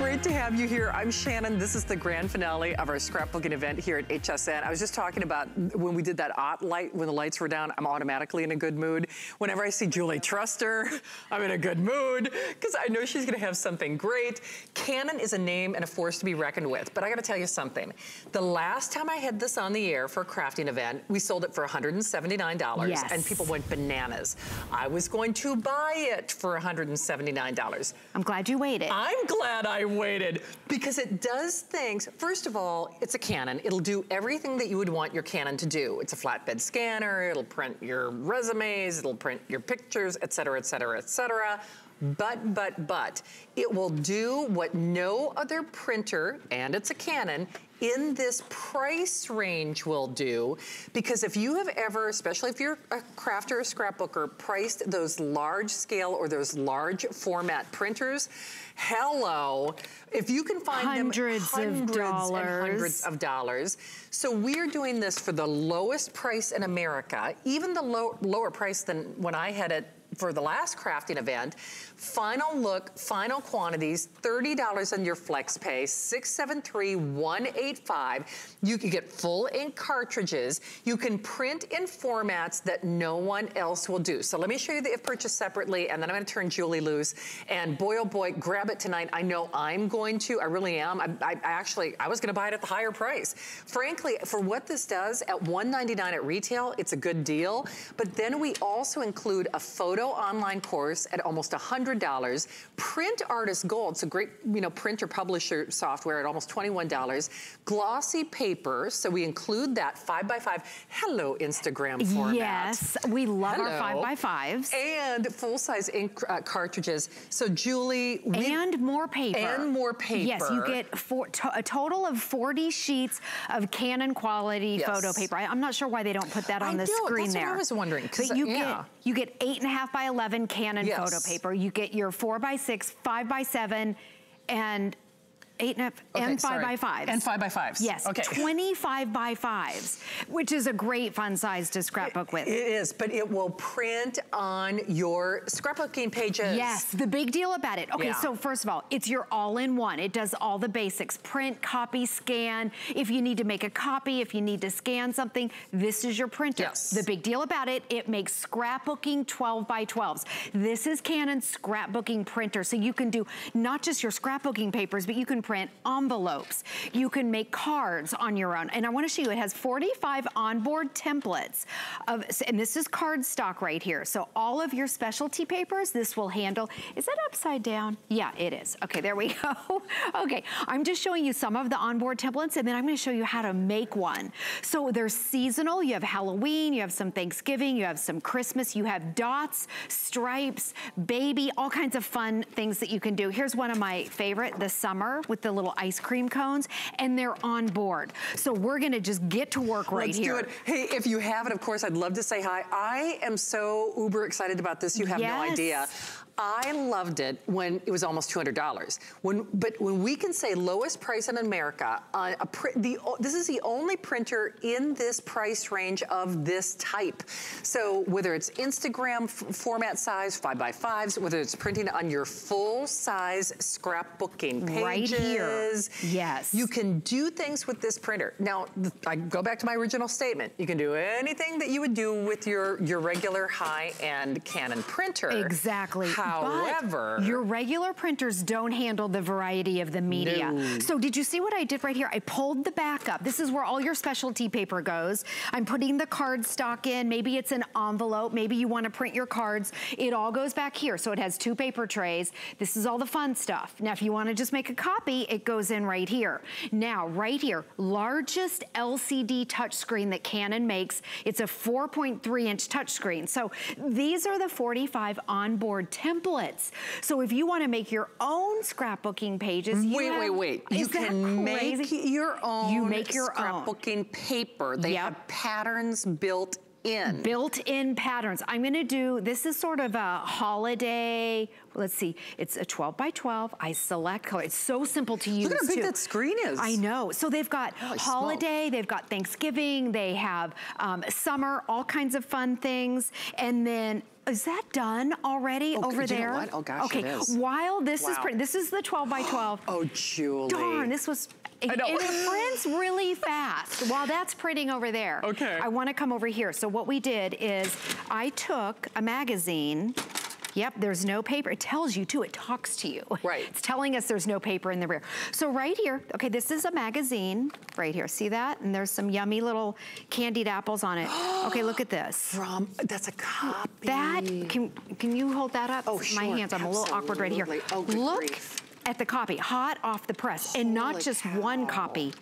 Great to have you here. I'm Shannon. This is the grand finale of our scrapbooking event here at HSN. I was just talking about when we did that OttLite, when the lights were down, I'm automatically in a good mood. Whenever I see Julie Truster, I'm in a good mood because I know she's gonna have something great. Canon is a name and a force to be reckoned with, but I gotta tell you something. The last time I had this on the air for a crafting event, we sold it for $179 yes. and people went bananas. I was going to buy it for $179. I'm glad you waited. I'm glad glad Waited because it does things. First of all, it's a Canon. It'll do everything that you would want your Canon to do. It's a flatbed scanner. It'll print your resumes. It'll print your pictures, et cetera, et cetera, et cetera. But, but, but, it will do what no other printer, and it's a Canon, in this price range will do. Because if you have ever, especially if you're a crafter or scrapbooker, priced those large scale or those large format printers, hello, if you can find hundreds them hundreds of dollars. and hundreds of dollars. So we're doing this for the lowest price in America, even the low, lower price than when I had it for the last crafting event. Final look, final quantities, $30 on your flex pay, 673-185. You can get full ink cartridges. You can print in formats that no one else will do. So let me show you the if purchase separately, and then I'm gonna turn Julie loose. And boy, oh boy, grab it tonight. I know I'm going to, I really am. I, I actually, I was gonna buy it at the higher price. Frankly, for what this does, at 199 at retail, it's a good deal. But then we also include a photo online course at almost 100 $100. Print Artist Gold, it's a great, you know, printer publisher software at almost $21. Glossy paper, so we include that five by five. Hello, Instagram format. Yes, we love Hello. our five by fives. And full-size ink uh, cartridges. So Julie. and more paper. And more paper. Yes, you get four, to, a total of 40 sheets of Canon quality yes. photo paper. I, am not sure why they don't put that on I the know, screen that's there. What I was wondering. But you yeah. get you get eight and a half by 11 Canon yes. photo paper. You get your four by six, five by seven, and eight and a half, okay, and five sorry. by fives. And five by fives. Yes, okay. 25 by fives, which is a great fun size to scrapbook with. It is, but it will print on your scrapbooking pages. Yes, the big deal about it. Okay, Yeah. so first of all, it's your all-in-one. It does all the basics, print, copy, scan. If you need to make a copy, if you need to scan something, this is your printer. Yes. The big deal about it, it makes scrapbooking 12 by 12s. This is Canon's scrapbooking printer, so you can do not just your scrapbooking papers, but you can print envelopes. You can make cards on your own. And I wanna show you, it has 45 onboard templates of, and this is cardstock right here. So all of your specialty papers, this will handle. Is that upside down? Yeah, it is. Okay, there we go. okay, I'm just showing you some of the onboard templates and then I'm gonna show you how to make one. So they're seasonal. You have Halloween, you have some Thanksgiving, you have some Christmas, you have dots, stripes, baby, all kinds of fun things that you can do. Here's one of my favorite, the summer with the little ice cream cones and they're on board. So we're gonna just get to work right Let's here. do it. Hey, if you haven't, of course, I'd love to say hi. I am so uber excited about this. You have no idea. I loved it when it was almost $200. When, but when we can say lowest price in America, uh, the, this is the only printer in this price range of this type. So whether it's Instagram format size, five by fives, whether it's printing on your full size scrapbooking pages. Right here. Yes. You can do things with this printer. Now, I go back to my original statement. You can do anything that you would do with your, your regular high-end Canon printer. Exactly. However, but your regular printers don't handle the variety of the media. No. So did you see what I did right here? I pulled the back up. This is where all your specialty paper goes. I'm putting the card stock in. Maybe it's an envelope. Maybe you want to print your cards. It all goes back here. So it has two paper trays. This is all the fun stuff. Now, if you want to just make a copy, it goes in right here. Now, right here, largest LCD touchscreen that Canon makes. It's a 4.3 inch touchscreen. So these are the 45 onboard templates. So if you want to make your own scrapbooking pages, you wait, have, wait, wait. You can make your own You make your own. scrapbooking paper. They Yep. have patterns built in. Built-in patterns. I'm gonna do, this is sort of a holiday, let's see, it's a 12 by 12. I select color. It's so simple to use Look how big too. that screen is. I know. So they've got Holy holiday, smoke. they've got Thanksgiving, they have um, summer, all kinds of fun things. And then is that done already Oh, over you know there? what? Oh, gosh, okay. it is. While this is Wow. pretty, this is the 12 by 12. Oh, Julie. Darn, this was, and know. it prints really fast. While that's printing over there, Okay. I wanna come over here. So what we did is I took a magazine Yep, there's no paper. It tells you too, it talks to you. Right. It's telling us there's no paper in the rear. So right here, okay, this is a magazine, right here, see that? And there's some yummy little candied apples on it. okay, look at this. From, that's a copy. That, can, can you hold that up? Oh, My sure, hands, I'm a little awkward right here. Oh, Look grief. at the copy, hot off the press. and not Holy just one copy.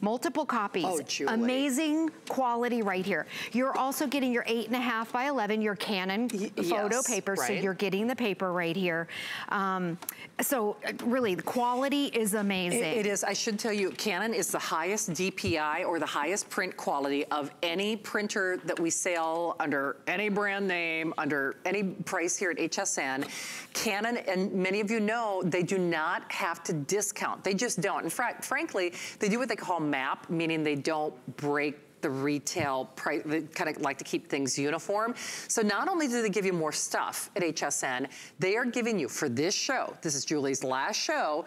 Multiple copies. Oh, Julie. Amazing quality right here. You're also getting your eight and a half by 11, your Canon Y- photo yes, paper. So you're getting the paper right here. Um, so uh, really, the quality is amazing. It, it is. I should tell you, Canon is the highest DPI or the highest print quality of any printer that we sell under any brand name, under any price here at HSN. Canon, and many of you know, they do not have to discount. They just don't. And fact, frankly, they do what they call MAP, meaning they don't break the retail price, they kind of like to keep things uniform. So not only do they give you more stuff at HSN, they are giving you, for this show, this is Julie's last show,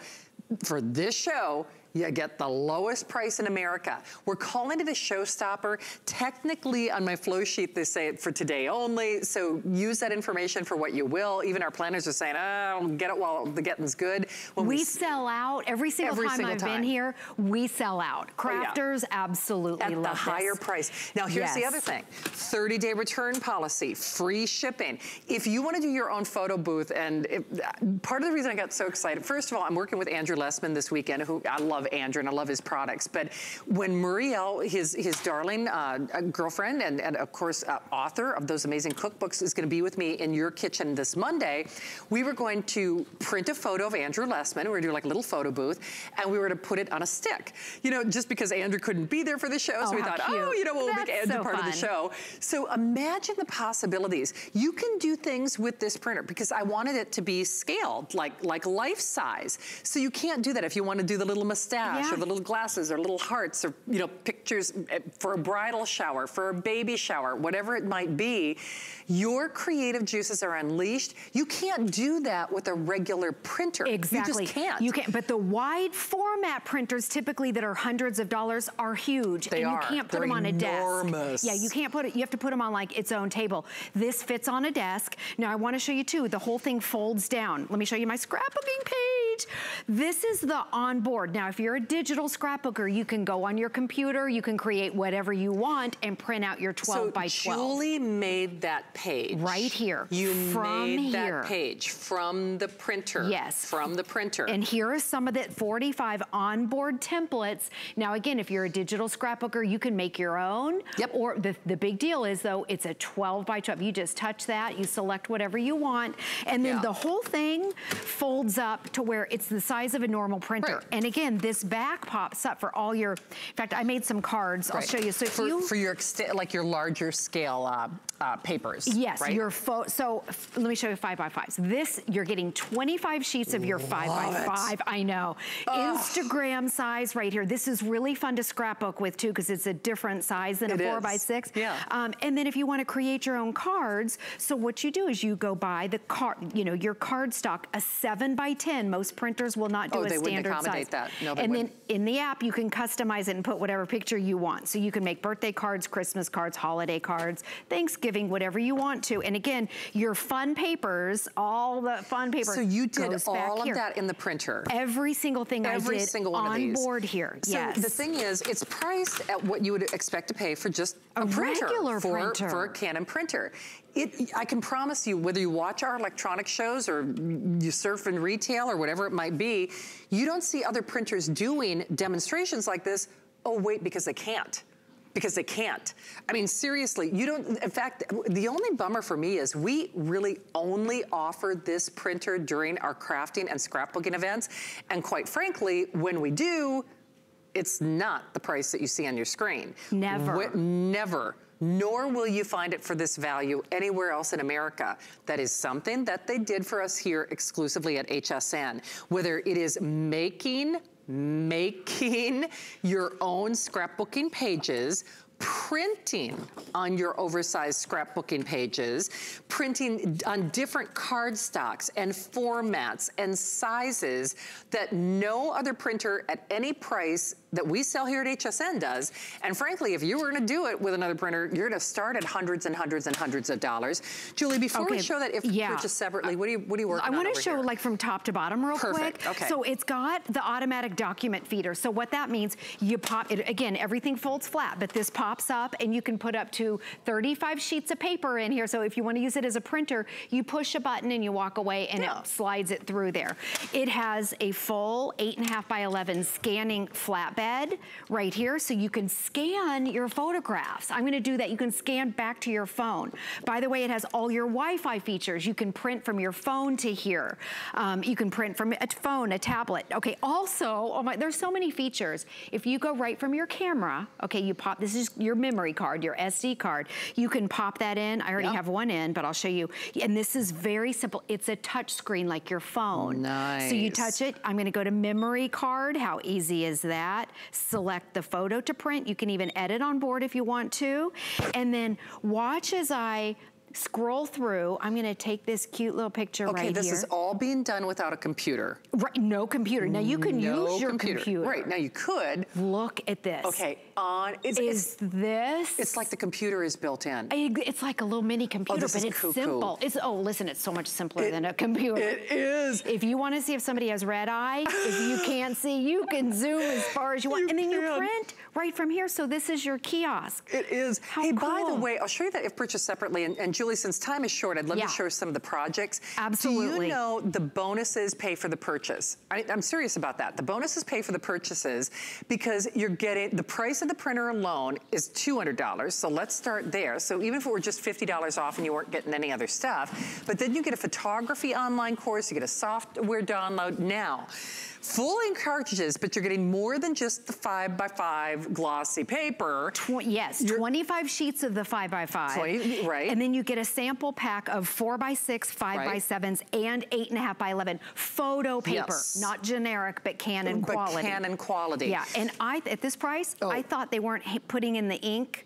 for this show, you get the lowest price in America. We're calling it a showstopper. Technically, on my flow sheet, they say it for today only, so use that information for what you will. Even our planners are saying, oh, get it while the getting's good. When we s- sell out every single Every time single I've time. been here. We sell out. Oh, yeah. Crafters absolutely at love the this. higher price. Now here's the other thing, 30-day return policy, free shipping. If you wanna do your own photo booth, and if, uh, part of the reason I got so excited, first of all, I'm working with Andrew Lessman this weekend, who I love Andrew and I love his products, but when Muriel, his, his darling uh, uh, girlfriend and, and of course uh, author of those amazing cookbooks is gonna be with me in your kitchen this Monday, we were going to print a photo of Andrew Lessman, we were gonna do like a little photo booth, and we were to put it on a stick. You know, just because Andrew couldn't be there for the show, so Oh, we how thought, oh, you know, we'll make Andrew so part of the show. So imagine the possibilities. You can do things with this printer because I wanted it to be scaled, like, like life size. So you can't do that if you want to do the little mustache Yeah. or the little glasses or little hearts or, you know, pictures eh, for a bridal shower, for a baby shower, whatever it might be. Your creative juices are unleashed. You can't do that with a regular printer. Exactly. You just can't. You can't. But the wide format printers, typically that are hundreds of dollars, are huge. They and are. you can't put They're them on a enormous. desk. Yeah, you can't put it. You have to put them on like its own table. This fits on a desk. Now I want to show you too. The whole thing folds down. Let me show you my scrapbooking page. This is the onboard. Now, if you're a digital scrapbooker, you can go on your computer. You can create whatever you want and print out your 12 so by 12. Julie made that page. Right here, You from made here. that page from the printer. Yes. From the printer. And here are some of the 45 onboard templates. Now again, if you're a digital scrapbooker, you can make your own. Yep. Or the, the big deal is though, it's a 12 by 12. You just touch that, you select whatever you want, and then Yeah. the whole thing folds up to where it's the size of a normal printer. Right. And again, this back pops up for all your, in fact, I made some cards. I'll show you. So for, you, for your like your larger scale uh, uh, papers. Yes, right? your photo. So let me show you five by fives. This you're getting 25 sheets of your five by Love it. five. I know, Instagram size right here. This is really fun to scrapbook with too because it's a different size than It a four is. by six. Yeah. Um, and then if you want to create your own cards, so what you do is you go buy the card, you know, your card stock, a seven by ten. Most printers will not do Oh, a they wouldn't standard accommodate size. that. No, they and wouldn't. then in the app, you can customize it and put whatever picture you want. So you can make birthday cards, Christmas cards, holiday cards, Thanksgiving, whatever you want to. And again, your fun papers, all the fun papers. So you did all of here. that in the printer. Every single thing Every I did single one on of these. board here. So yes. the thing is, it's priced at what you would expect to pay for just a, A printer, regular for, printer. for a Canon printer. It, I can promise you, whether you watch our electronic shows or you surf in retail or whatever it might be, you don't see other printers doing demonstrations like this. Oh wait, because they can't. Because they can't. I mean, seriously, you don't, in fact, the only bummer for me is we really only offer this printer during our crafting and scrapbooking events. And quite frankly, when we do, it's not the price that you see on your screen. Never. Wh- never nor will you find it for this value anywhere else in America. That is something that they did for us here exclusively at HSN. Whether it is making making your own scrapbooking pages printing on your oversized scrapbooking pages, printing on different cardstocks and formats and sizes that no other printer at any price that we sell here at HSN does. And frankly, if you were gonna do it with another printer, you're gonna start at hundreds and hundreds and hundreds of dollars. Julie, before okay. we show that if yeah. purchased separately, what do you what do you work I want to show here? like from top to bottom real Perfect. quick. Okay. So it's got the automatic document feeder. So what that means, you pop it again, everything folds flat, but this pops up and you can put up to 35 sheets of paper in here. So if you want to use it as a printer, you push a button and you walk away and yeah. it slides it through there. It has a full eight and a half by 11 scanning flatbed right here so you can scan your photographs. I'm gonna do that. You can scan back to your phone. By the way, it has all your Wi-Fi features. You can print from your phone to here. Um, you can print from a phone, a tablet. Okay, also, oh my, there's so many features. If you go right from your camera, okay, you pop, this is your memory card, your SD card. You can pop that in. I already yep. have one in, but I'll show you. And this is very simple. It's a touch screen like your phone. Nice. So you touch it. I'm gonna go to memory card. How easy is that? Select the photo to print. You can even edit on board if you want to. And then watch as I scroll through. I'm gonna take this cute little picture okay, right here. Okay, this is all being done without a computer. Right, no computer. Now you can no use your computer. computer. Right, now you could. Look at this. Okay, on. It's, is it's, this? It's like the computer is built in. It's like a little mini oh, computer, oh, but it's cool, simple. It's Oh, listen, it's so much simpler it, than a computer. It is. If you wanna see if somebody has red eye, if you can't see, you can zoom as far as you want. You and then can. you print right from here. So this is your kiosk. It is. How hey, cool. by the way, I'll show you that if purchased separately. And, and Julie, since time is short, I'd love yeah. to show some of the projects. Absolutely. Do you know the bonuses pay for the purchase? I, am serious about that. The bonuses pay for the purchases because you're getting, the price of the printer alone is $200. So let's start there. So even if it were just $50 off and you weren't getting any other stuff, but then you get a photography online course, you get a software download now full ink cartridges, but you're getting more than just the five by five glossy paper. Tw yes, you're 25 sheets of the five by five. 20, right. And then you get a sample pack of four by six, five right. by sevens, and eight and a half by 11 photo paper. Yes. Not generic, but Canon but quality. Canon quality. Yeah, and I, at this price, oh. I thought they weren't putting in the ink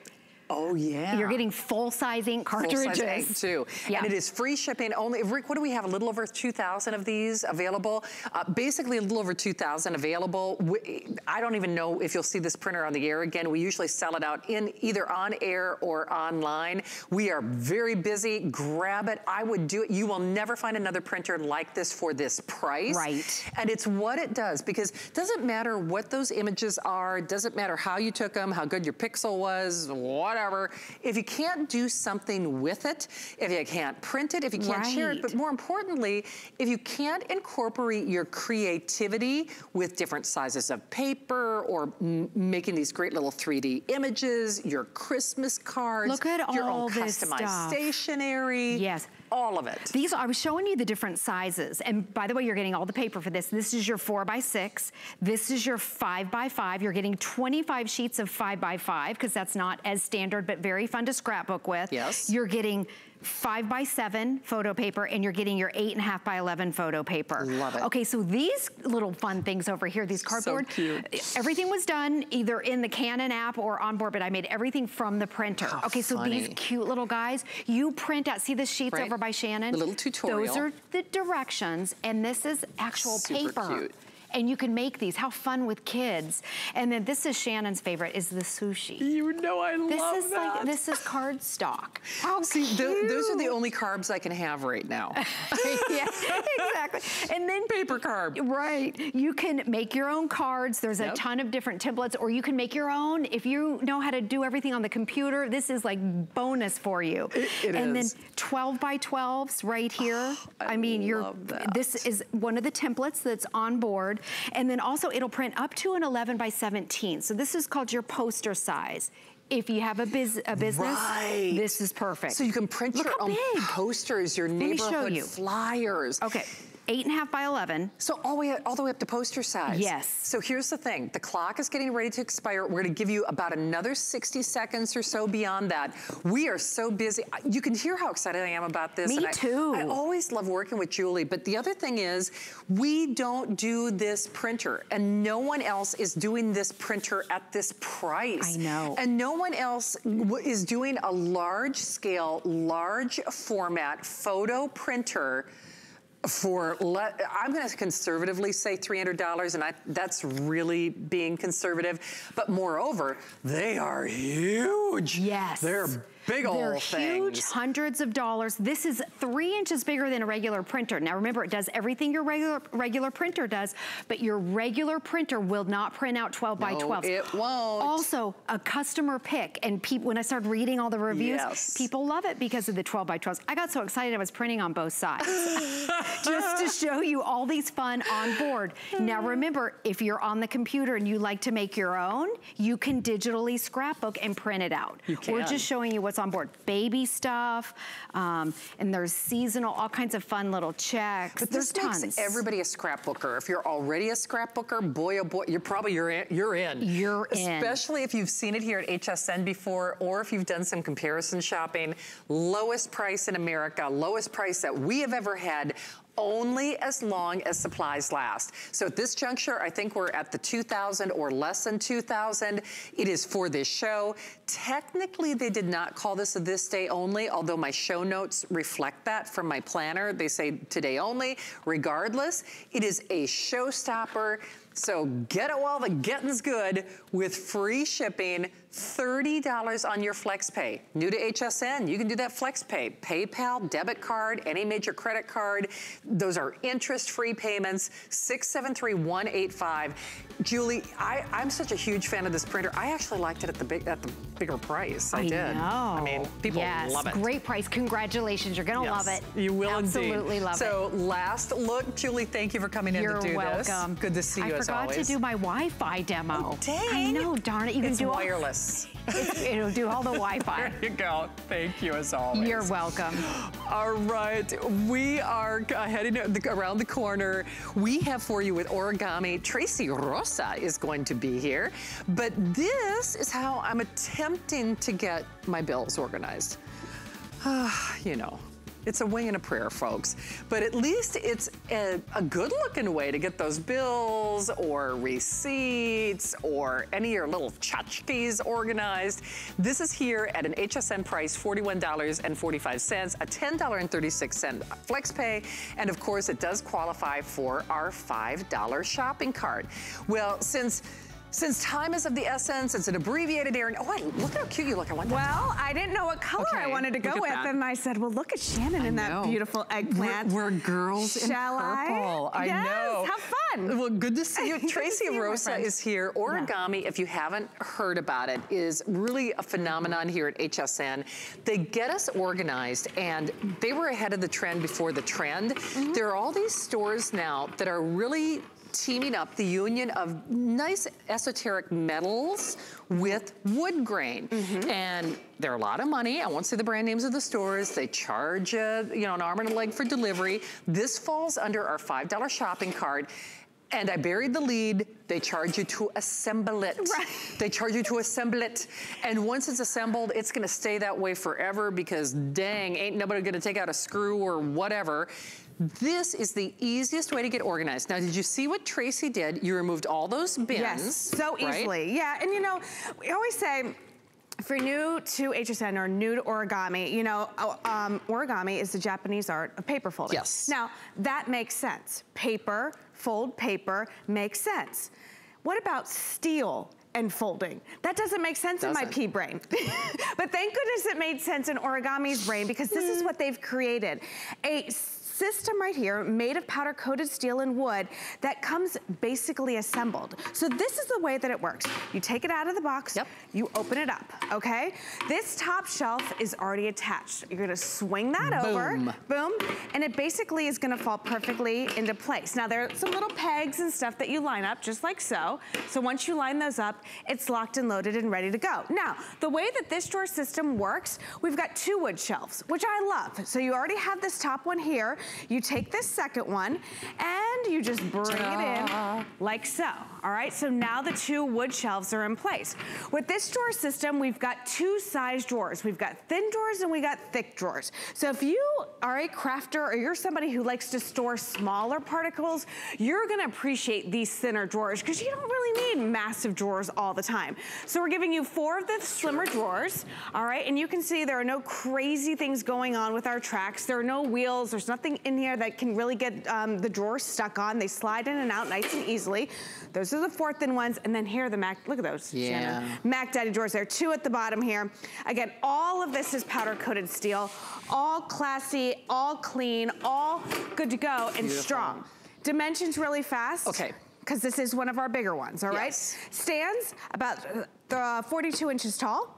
Oh yeah. You're getting full-size ink cartridges. Full-size ink too. Yeah. And it is free shipping only. Rick, what do we have? A little over 2,000 of these available. Uh, basically a little over 2,000 available. We, I don't even know if you'll see this printer on the air again. We usually sell it out in either on air or online. We are very busy. Grab it. I would do it. You will never find another printer like this for this price. Right. And it's what it does because it doesn't matter what those images are. It doesn't matter how you took them, how good your pixel was, whatever. However, if you can't do something with it, if you can't print it, if you can't right. share it, but more importantly, if you can't incorporate your creativity with different sizes of paper or making these great little 3D images, your Christmas cards, Look at your all own customized stuff. stationery. Yes all of it. These, I was showing you the different sizes. And by the way, you're getting all the paper for this. This is your four by six. This is your five by five. You're getting 25 sheets of five by five because that's not as standard, but very fun to scrapbook with. Yes. You're getting five by seven photo paper and you're getting your eight and a half by 11 photo paper. Love it. Okay, so these little fun things over here, these cardboard, so cute. everything was done either in the Canon app or on board, but I made everything from the printer. How okay, so funny. these cute little guys, you print out, see the sheets right. over by Shannon? The little tutorial. Those are the directions and this is actual Super paper. Cute and you can make these. How fun with kids. And then this is Shannon's favorite, is the sushi. You know I this love is that. Like, this is cardstock. How See, cute. th those are the only carbs I can have right now. yeah, exactly. And then paper carb. Right. You can make your own cards. There's a ton of different templates, or you can make your own. If you know how to do everything on the computer, this is like bonus for you. It- it and is. then 12 by 12s right here. I mean, you're that. this is one of the templates that's on board. And then also it'll print up to an 11 by 17. So this is called your poster size. If you have a, biz a business, Right. this is perfect. So you can print Look your own big. posters, your neighborhood you. flyers. Okay. Eight and a half by 11. So all, way, all the way up to poster size. Yes. So here's the thing. The clock is getting ready to expire. We're gonna give you about another 60 seconds or so beyond that. We are so busy. You can hear how excited I am about this. Me too. I, I always love working with Julie. But the other thing is, we don't do this printer. And no one else is doing this printer at this price. I know. And no one else is doing a large scale, large format photo printer for, I'm gonna conservatively say $300 and I, that's really being conservative. But moreover, they are huge. Yes. They're big old They're things. huge, hundreds of dollars. This is three inches bigger than a regular printer. Now remember, it does everything your regular regular printer does, but your regular printer will not print out 12 by No, 12. it won't. Also, a customer pick, and when I started reading all the reviews, Yes. people love it because of the 12 by 12s. I got so excited I was printing on both sides. Just to show you all these fun on board. Now remember, if you're on the computer and you like to make your own, you can digitally scrapbook and print it out. You We're just showing you what's on board. Baby stuff, um, and there's seasonal, all kinds of fun little checks. But there's tons. everybody a scrapbooker. If you're already a scrapbooker, boy oh boy, you're probably you're in. You're in. You're in. Especially if you've seen it here at HSN before, or if you've done some comparison shopping. Lowest price in America, lowest price that we have ever had. Only as long as supplies last. So at this juncture, I think we're at the 2,000 or less than 2,000. It is for this show. Technically, they did not call this a this day only, although my show notes reflect that from my planner. They say today only. Regardless, it is a showstopper. So get it while the getting's good with free shipping, $30 on your FlexPay. New to HSN, you can do that FlexPay. PayPal, debit card, any major credit card. Those are interest-free payments, 673-185. Julie, I, I'm such a huge fan of this printer. I actually liked it at the big at the bigger price. I, I did. know. I mean, people yes, love it. Great price. Congratulations. You're going to Yes, love it. You will Absolutely indeed. love so, it. So last look, Julie, thank you for coming You're in to do welcome. this. Good to see you I as forgot to do my Wi-Fi demo. Oh, dang. I know, darn it. You it's can do all- It'll do all the Wi-Fi. there you go. Thank you as always. You're welcome. All right, we are uh, heading around the corner. We have for you with origami, Tracy Rosa is going to be here. But this is how I'm attempting to get my bills organized. Ah, you know, it's a wing and a prayer, folks. But at least it's a, a good looking way to get those bills or receipts or any of your little tchotchkes organized. This is here at an HSN price, $41.45, a $10.36 flex pay. And of course, it does qualify for our $5 shopping cart. Well, since since time is of the essence, it's an abbreviated errand. Oh, wait, look how cute you look. I want that. Well, I didn't know what color I wanted to go with, that. and I said, well, look at Shannon in that beautiful eggplant. We're, we're girls in Shall I? purple. I Yes, know. have fun. Well, good to see you. Tracy see Rosa friend. is here. Origami, if you haven't heard about it, is really a phenomenon here at HSN. They get us organized, and they were ahead of the trend before the trend. Mm-hmm. There are all these stores now that are really teaming up the union of nice esoteric metals with wood grain. Mm-hmm. And they're a lot of money. I won't say the brand names of the stores. They charge, uh, you know, an arm and a leg for delivery. This falls under our $5 shopping cart. And I buried the lead. They charge you to assemble it. Right. They charge you to assemble it. And once it's assembled, it's gonna stay that way forever because dang, ain't nobody gonna take out a screw or whatever. This is the easiest way to get organized. Now, did you see what Tracy did? You removed all those bins. Yes, so right? easily. Yeah, and you know, we always say, if you're new to HSN or new to origami, you know, oh, um, origami is the Japanese art of paper folding. Yes. Now, that makes sense. Paper, fold paper, makes sense. What about steel? And folding. That doesn't make sense in my Doesn't. pea brain. but thank goodness it made sense in origami's brain because this is what they've created. A system right here made of powder coated steel and wood that comes basically assembled. So this is the way that it works. You take it out of the box, Yep. you open it up, okay? This top shelf is already attached. You're gonna swing that over, Boom. boom, and it basically is gonna fall perfectly into place. Now there are some little pegs and stuff that you line up just like so. So once you line those up, it's locked and loaded and ready to go. Now, the way that this drawer system works, we've got two wood shelves, which I love. So you already have this top one here. You take this second one and you just bring it in like so. All right, so now the two wood shelves are in place. With this drawer system, we've got two size drawers. We've got thin drawers and we got thick drawers. So if you are a crafter or you're somebody who likes to store smaller particles, you're gonna appreciate these thinner drawers because you don't really need massive drawers all the time. So we're giving you four of the slimmer drawers, all right? And you can see there are no crazy things going on with our tracks. There are no wheels. There's nothing in here that can really get um, the drawers stuck on. They slide in and out nice and easily. Those are the four thin ones. And then here are the Mac, look at those, yeah. Shannon. Mac Daddy drawers. There are two at the bottom here. Again, all of this is powder coated steel, all classy, all clean, all good to go and Beautiful. strong. Dimensions really fast. Okay because this is one of our bigger ones, all yes. right? Stands about uh, 42 inches tall,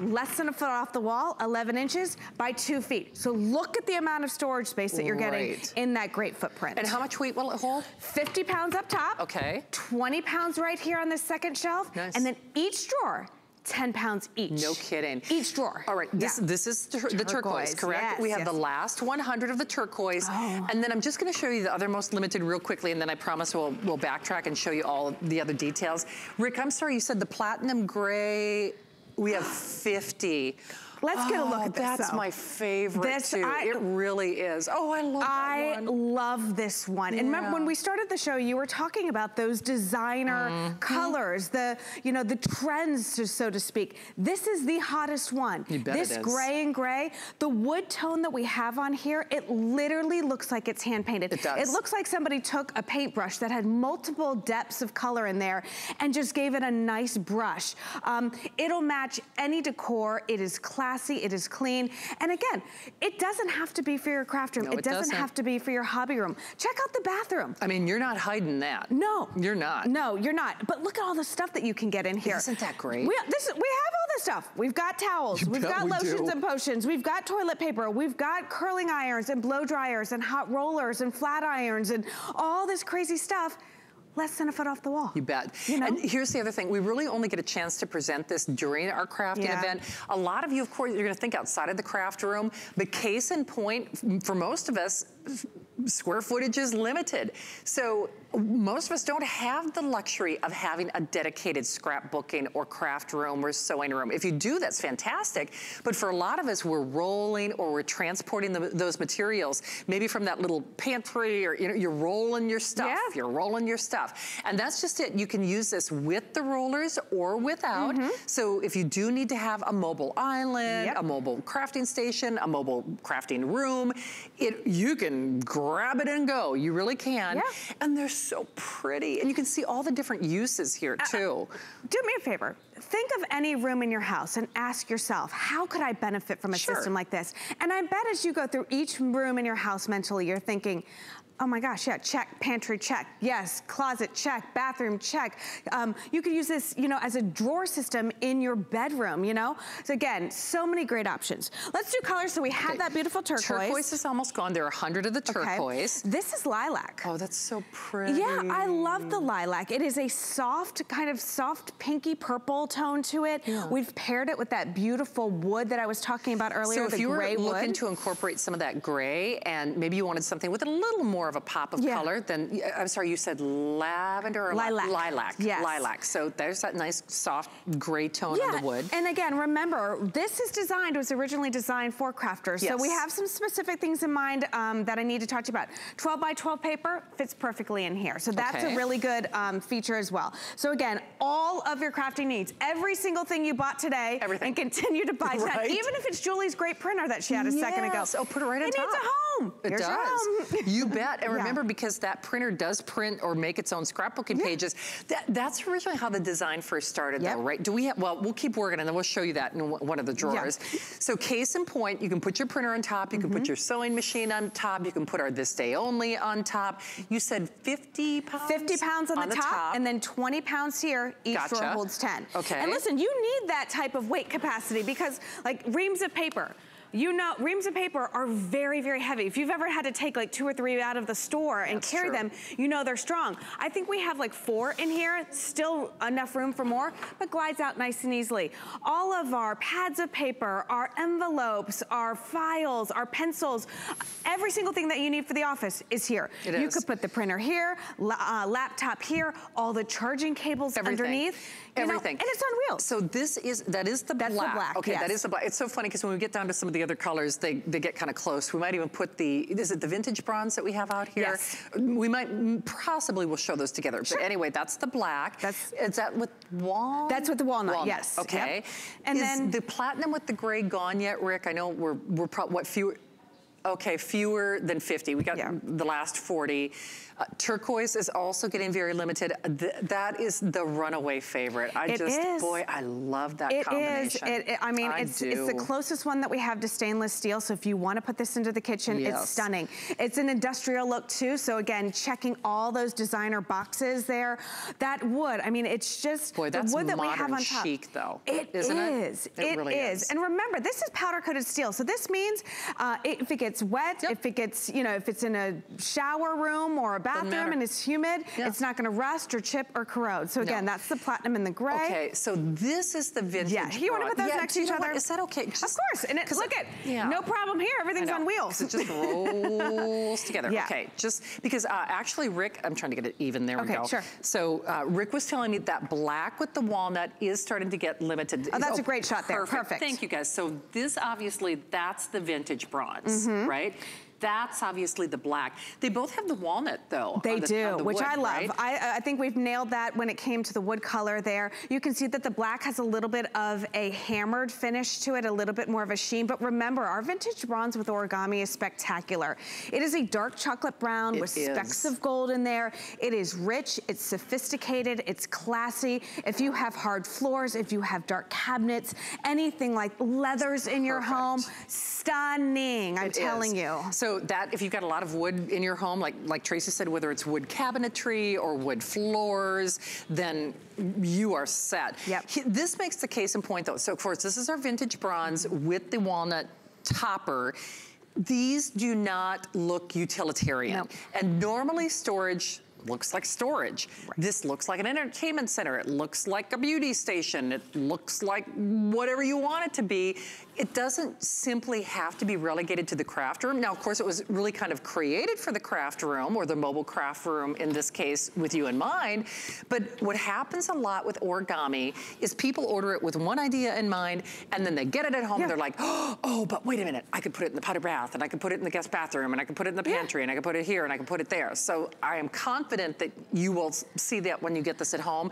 less than a foot off the wall, 11 inches by two feet. So look at the amount of storage space that you're getting right. in that great footprint. And how much weight will it hold? 50 pounds up top. Okay. 20 pounds right here on the second shelf. Nice. And then each drawer 10 pounds each. No kidding. Each drawer. All right, this, yeah. this is the turquoise, Turquoise, correct? yes, we have yes. the last 100 of the turquoise. Oh. And then I'm just gonna show you the other most limited real quickly, and then I promise we'll, we'll backtrack and show you all the other details. Rick, I'm sorry, you said the platinum gray, we have 50. Let's get a look Oh, at this. That's though. my favorite This- too. I- it really is. Oh, I love that one. I love this one. And remember when we started the show, you were talking about those designer Mm-hmm. colors, the, you know, the trends, so to speak. This is the hottest one. You bet this it is. gray and gray, the wood tone that we have on here, it literally looks like it's hand painted. It does. It looks like somebody took a paintbrush that had multiple depths of color in there and just gave it a nice brush. Um, it'll match any decor. It is classy, it is clean. And again, it doesn't have to be for your craft room. No, it, it doesn't, doesn't. have to be for your hobby room. Check out the bathroom. I mean, you're not hiding that. No. You're not. No, you're not. But look at all the stuff that you can get in here. Isn't that great? We, this, we have all this stuff. We've got towels. You We've got we lotions do. and potions. We've got toilet paper. We've got curling irons and blow dryers and hot rollers and flat irons and all this crazy stuff less than a foot off the wall. You bet. You know? And here's the other thing. We really only get a chance to present this during our crafting Yeah. event. A lot of you, of course, you're gonna think outside of the craft room, but case in point, for most of us, square footage is limited. So most of us don't have the luxury of having a dedicated scrapbooking or craft room or sewing room. If you do, that's fantastic. But for a lot of us, we're rolling or we're transporting the, those materials, maybe from that little pantry or you know, you're rolling your stuff. Yeah. You're rolling your stuff. And that's just it. You can use this with the rollers or without. Mm-hmm. So if you do need to have a mobile island, Yep. a mobile crafting station, a mobile crafting room, it you can grab it and go. You really can. Yeah. And they're so pretty. And you can see all the different uses here uh, uh, too. Do me a favor. Think of any room in your house and ask yourself, how could I benefit from a Sure. system like this? And I bet as you go through each room in your house mentally, you're thinking, oh my gosh, yeah, check, pantry, check, yes, closet, check, bathroom, check. Um, you could use this, you know, as a drawer system in your bedroom, you know? So again, so many great options. Let's do colors. So we have Okay. that beautiful turquoise. Turquoise is almost gone. There are a hundred of the Okay. turquoise. This is lilac. Oh, that's so pretty. Yeah, I love the lilac. It is a soft, kind of soft pinky purple tone to it. We've paired it with that beautiful wood that I was talking about earlier, So if you were looking wood. to incorporate some of that gray and maybe you wanted something with a little more of a pop of Yeah. color, then I'm sorry, you said lavender or Lilac. lilac. Yes. Lilac. So there's that nice soft gray tone yeah, on the wood. and again, remember, this is designed, was originally designed for crafters. So we have some specific things in mind um, that I need to talk to you about. 12 by 12 paper fits perfectly in here. So that's Okay. a really good um, feature as well. So again, all of your crafting needs, every single thing you bought today Everything. and continue to buy Right. even if it's Julie's great printer that she had a second ago. Yes. Oh, put it right on it top. needs a home. It Here's does. your home. you bet. And Yeah. remember, because that printer does print or make its own scrapbooking pages, that, that's originally how the design first started, Yep. though, right? Do we have, well, we'll keep working and then we'll show you that in one of the drawers. So case in point, you can put your printer on top, you can Mm-hmm. put your sewing machine on top, you can put our This Day Only on top. You said 50 pounds? 50 pounds on, the, top, and then 20 pounds here. Each Gotcha. drawer holds 10. Okay. And listen, you need that type of weight capacity because like reams of paper, you know, reams of paper are very, very heavy. If you've ever had to take like two or three out of the store and That's carry true. them, you know they're strong. I think we have like four in here, still enough room for more, but glides out nice and easily. All of our pads of paper, our envelopes, our files, our pencils, every single thing that you need for the office is here. It you is. could put the printer here, uh, laptop here, all the charging cables Everything. underneath. Everything. Know, and it's on wheels. So this is, that is the That's black. the black, Okay, yes. that is the black. It's so funny because when we get down to some of the other colors, they, they get kind of close. We might even put the, is it the vintage bronze that we have out here? Yes. We might, mm, possibly we'll show those together. Sure. But anyway, that's the black. That's, is that with walnut? That's with the walnut, walnut. yes. Okay. Yep. And is then the platinum with the gray gone yet, Rick? I know we're, we're probably, what, fewer, okay, fewer than 50. We got yeah. the last 40. Uh, turquoise is also getting very limited. Th that is the runaway favorite. I it just, is. boy, I love that it combination. It is. It, I mean, I it's, it's the closest one that we have to stainless steel. So if you want to put this into the kitchen, yes. it's stunning. It's an industrial look too. So again, checking all those designer boxes there. That wood, I mean, it's just boy, the wood that we have on top. chic though. It isn't is. It, it, it really is. is. And remember, this is powder coated steel. So this means uh, if it gets wet, yep. if it gets, you know, if it's in a shower room or a bathroom and it's humid, yeah. it's not gonna rust or chip or corrode. So again, no. that's the platinum and the gray. Okay, so this is the vintage Yeah, you wanna put those yeah, next to each other? What? Is that okay? Just, of course, and it, look at, yeah. no problem here, everything's on wheels. It just rolls together. Yeah. Okay, just because uh, actually Rick, I'm trying to get it even, there okay, we go. sure. So uh, Rick was telling me that black with the walnut is starting to get limited. Oh, that's oh, a great shot there, perfect. perfect. Thank you guys. So this obviously, that's the vintage bronze, mm -hmm. right? That's obviously the black. They both have the walnut though. They the, do, the which wood, I love. Right? I, I think we've nailed that when it came to the wood color there. You can see that the black has a little bit of a hammered finish to it, a little bit more of a sheen. But remember, our vintage bronze with origami is spectacular. It is a dark chocolate brown it with is. specks of gold in there. It is rich, it's sophisticated, it's classy. If you have hard floors, if you have dark cabinets, anything like leathers in your home, stunning, I'm it telling is. you. So that, if you've got a lot of wood in your home, like, like Tracy said, whether it's wood cabinetry or wood floors, then you are set. Yep. This makes the case in point though. So of course, this is our vintage bronze with the walnut topper. These do not look utilitarian. No. And normally storage looks like storage. Right. This looks like an entertainment center. It looks like a beauty station. It looks like whatever you want it to be. It doesn't simply have to be relegated to the craft room. Now, of course, it was really kind of created for the craft room or the mobile craft room in this case with you in mind. But what happens a lot with origami is people order it with one idea in mind and then they get it at home yeah. and they're like, oh, but wait a minute. I could put it in the powder bath and I could put it in the guest bathroom and I could put it in the pantry yeah. and I could put it here and I could put it there. So I am confident that you will see that when you get this at home.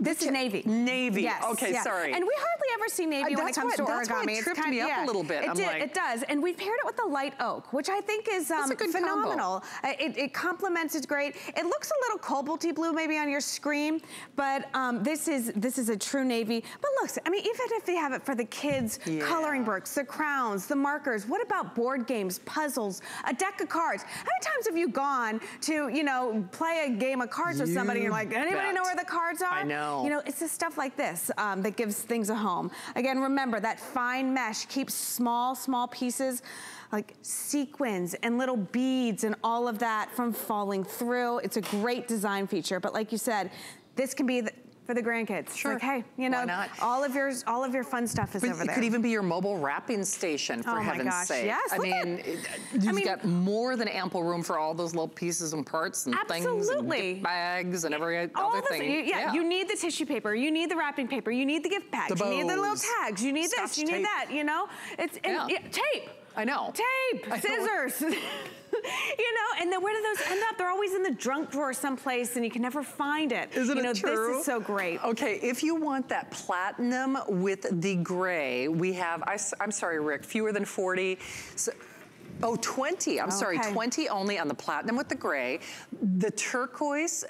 This is navy. Navy. Yes. Okay, yeah. sorry. And we hardly ever see navy uh, when it comes what, to that's origami. Why it tripped it's kind, me up yeah, a little bit. It, I'm did, like, it does. And we've paired it with the light oak, which I think is um, phenomenal. Uh, it, it, complements it great. It looks a little cobalty blue maybe on your screen, but um, this is this is a true navy. But look, I mean, even if they have it for the kids, yeah. coloring books, the crowns, the markers, what about board games, puzzles, a deck of cards? How many times have you gone to, you know, play a game of cards you with somebody and you're like, anybody bet. know where the cards are? I know. You know, it's just stuff like this um, that gives things a home. Again, remember that fine mesh keeps small, small pieces like sequins and little beads and all of that from falling through. It's a great design feature, but like you said, this can be the, for the grandkids. Sure. Like, hey, you know, all of your all of your fun stuff is but over it there. It could even be your mobile wrapping station, for oh heaven's gosh, sake. Yes, I mean, it, you've I mean, got more than ample room for all those little pieces and parts and absolutely. things and bags and every all other the, thing. You, yeah, yeah, you need the tissue paper, you need the wrapping paper, you need the gift bags, the bows, you need the little tags, you need this, you tape. need that, you know? It's and, Yeah. tape. I know. Tape, I know. scissors. you know, and then where do those end up? They're always in the junk drawer someplace and you can never find it. Isn't you know, it true? This is so great. Okay, if you want that platinum with the gray, we have, I, am sorry, Rick, fewer than 40. So, Oh, 20, I'm sorry, 20 only on the platinum with the gray. The turquoise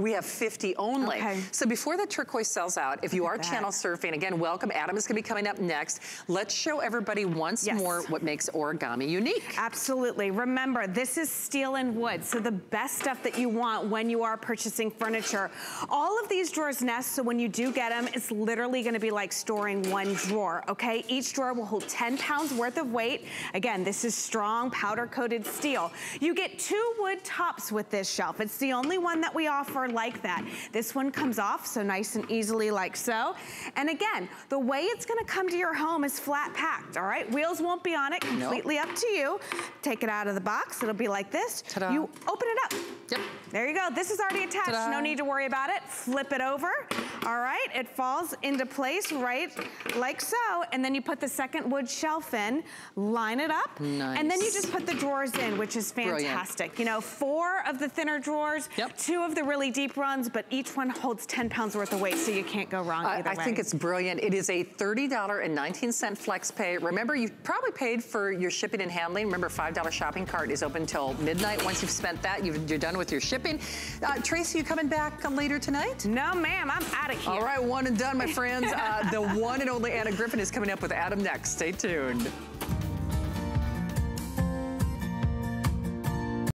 We have 50 only. Okay. So before the turquoise sells out, if you are channel surfing, again, welcome. Adam is gonna be coming up next. Let's show everybody once yes. more what makes origami unique. Absolutely. Remember, this is steel and wood, so the best stuff that you want when you are purchasing furniture. All of these drawers nest, so when you do get them, it's literally gonna be like storing one drawer, okay? Each drawer will hold 10 pounds worth of weight. Again, this is strong powder-coated steel. You get two wood tops with this shelf. It's the only one that we offer like that. This one comes off so nice and easily like so. And again, the way it's gonna come to your home is flat packed, all right? Wheels won't be on it, completely nope. up to you. Take it out of the box, it'll be like this. You open it up. Yep. There you go. This is already attached. No need to worry about it. Flip it over. All right. It falls into place right like so. And then you put the second wood shelf in, line it up. Nice. And then you just put the drawers in, which is fantastic. Brilliant. You know, four of the thinner drawers, yep. two of the really deep runs, but each one holds 10 pounds worth of weight, so you can't go wrong either I, I way. think it's brilliant. It is a $30.19 flex pay. Remember, you probably paid for your shipping and handling. Remember, $5 shopping cart is open until midnight. Once you've spent that, you are done with your shipping. Uh, Tracy, you coming back later tonight? No, ma'am. I'm out of here. All right, one and done, my friends. Uh, the one and only Anna Griffin is coming up with Adam next. Stay tuned.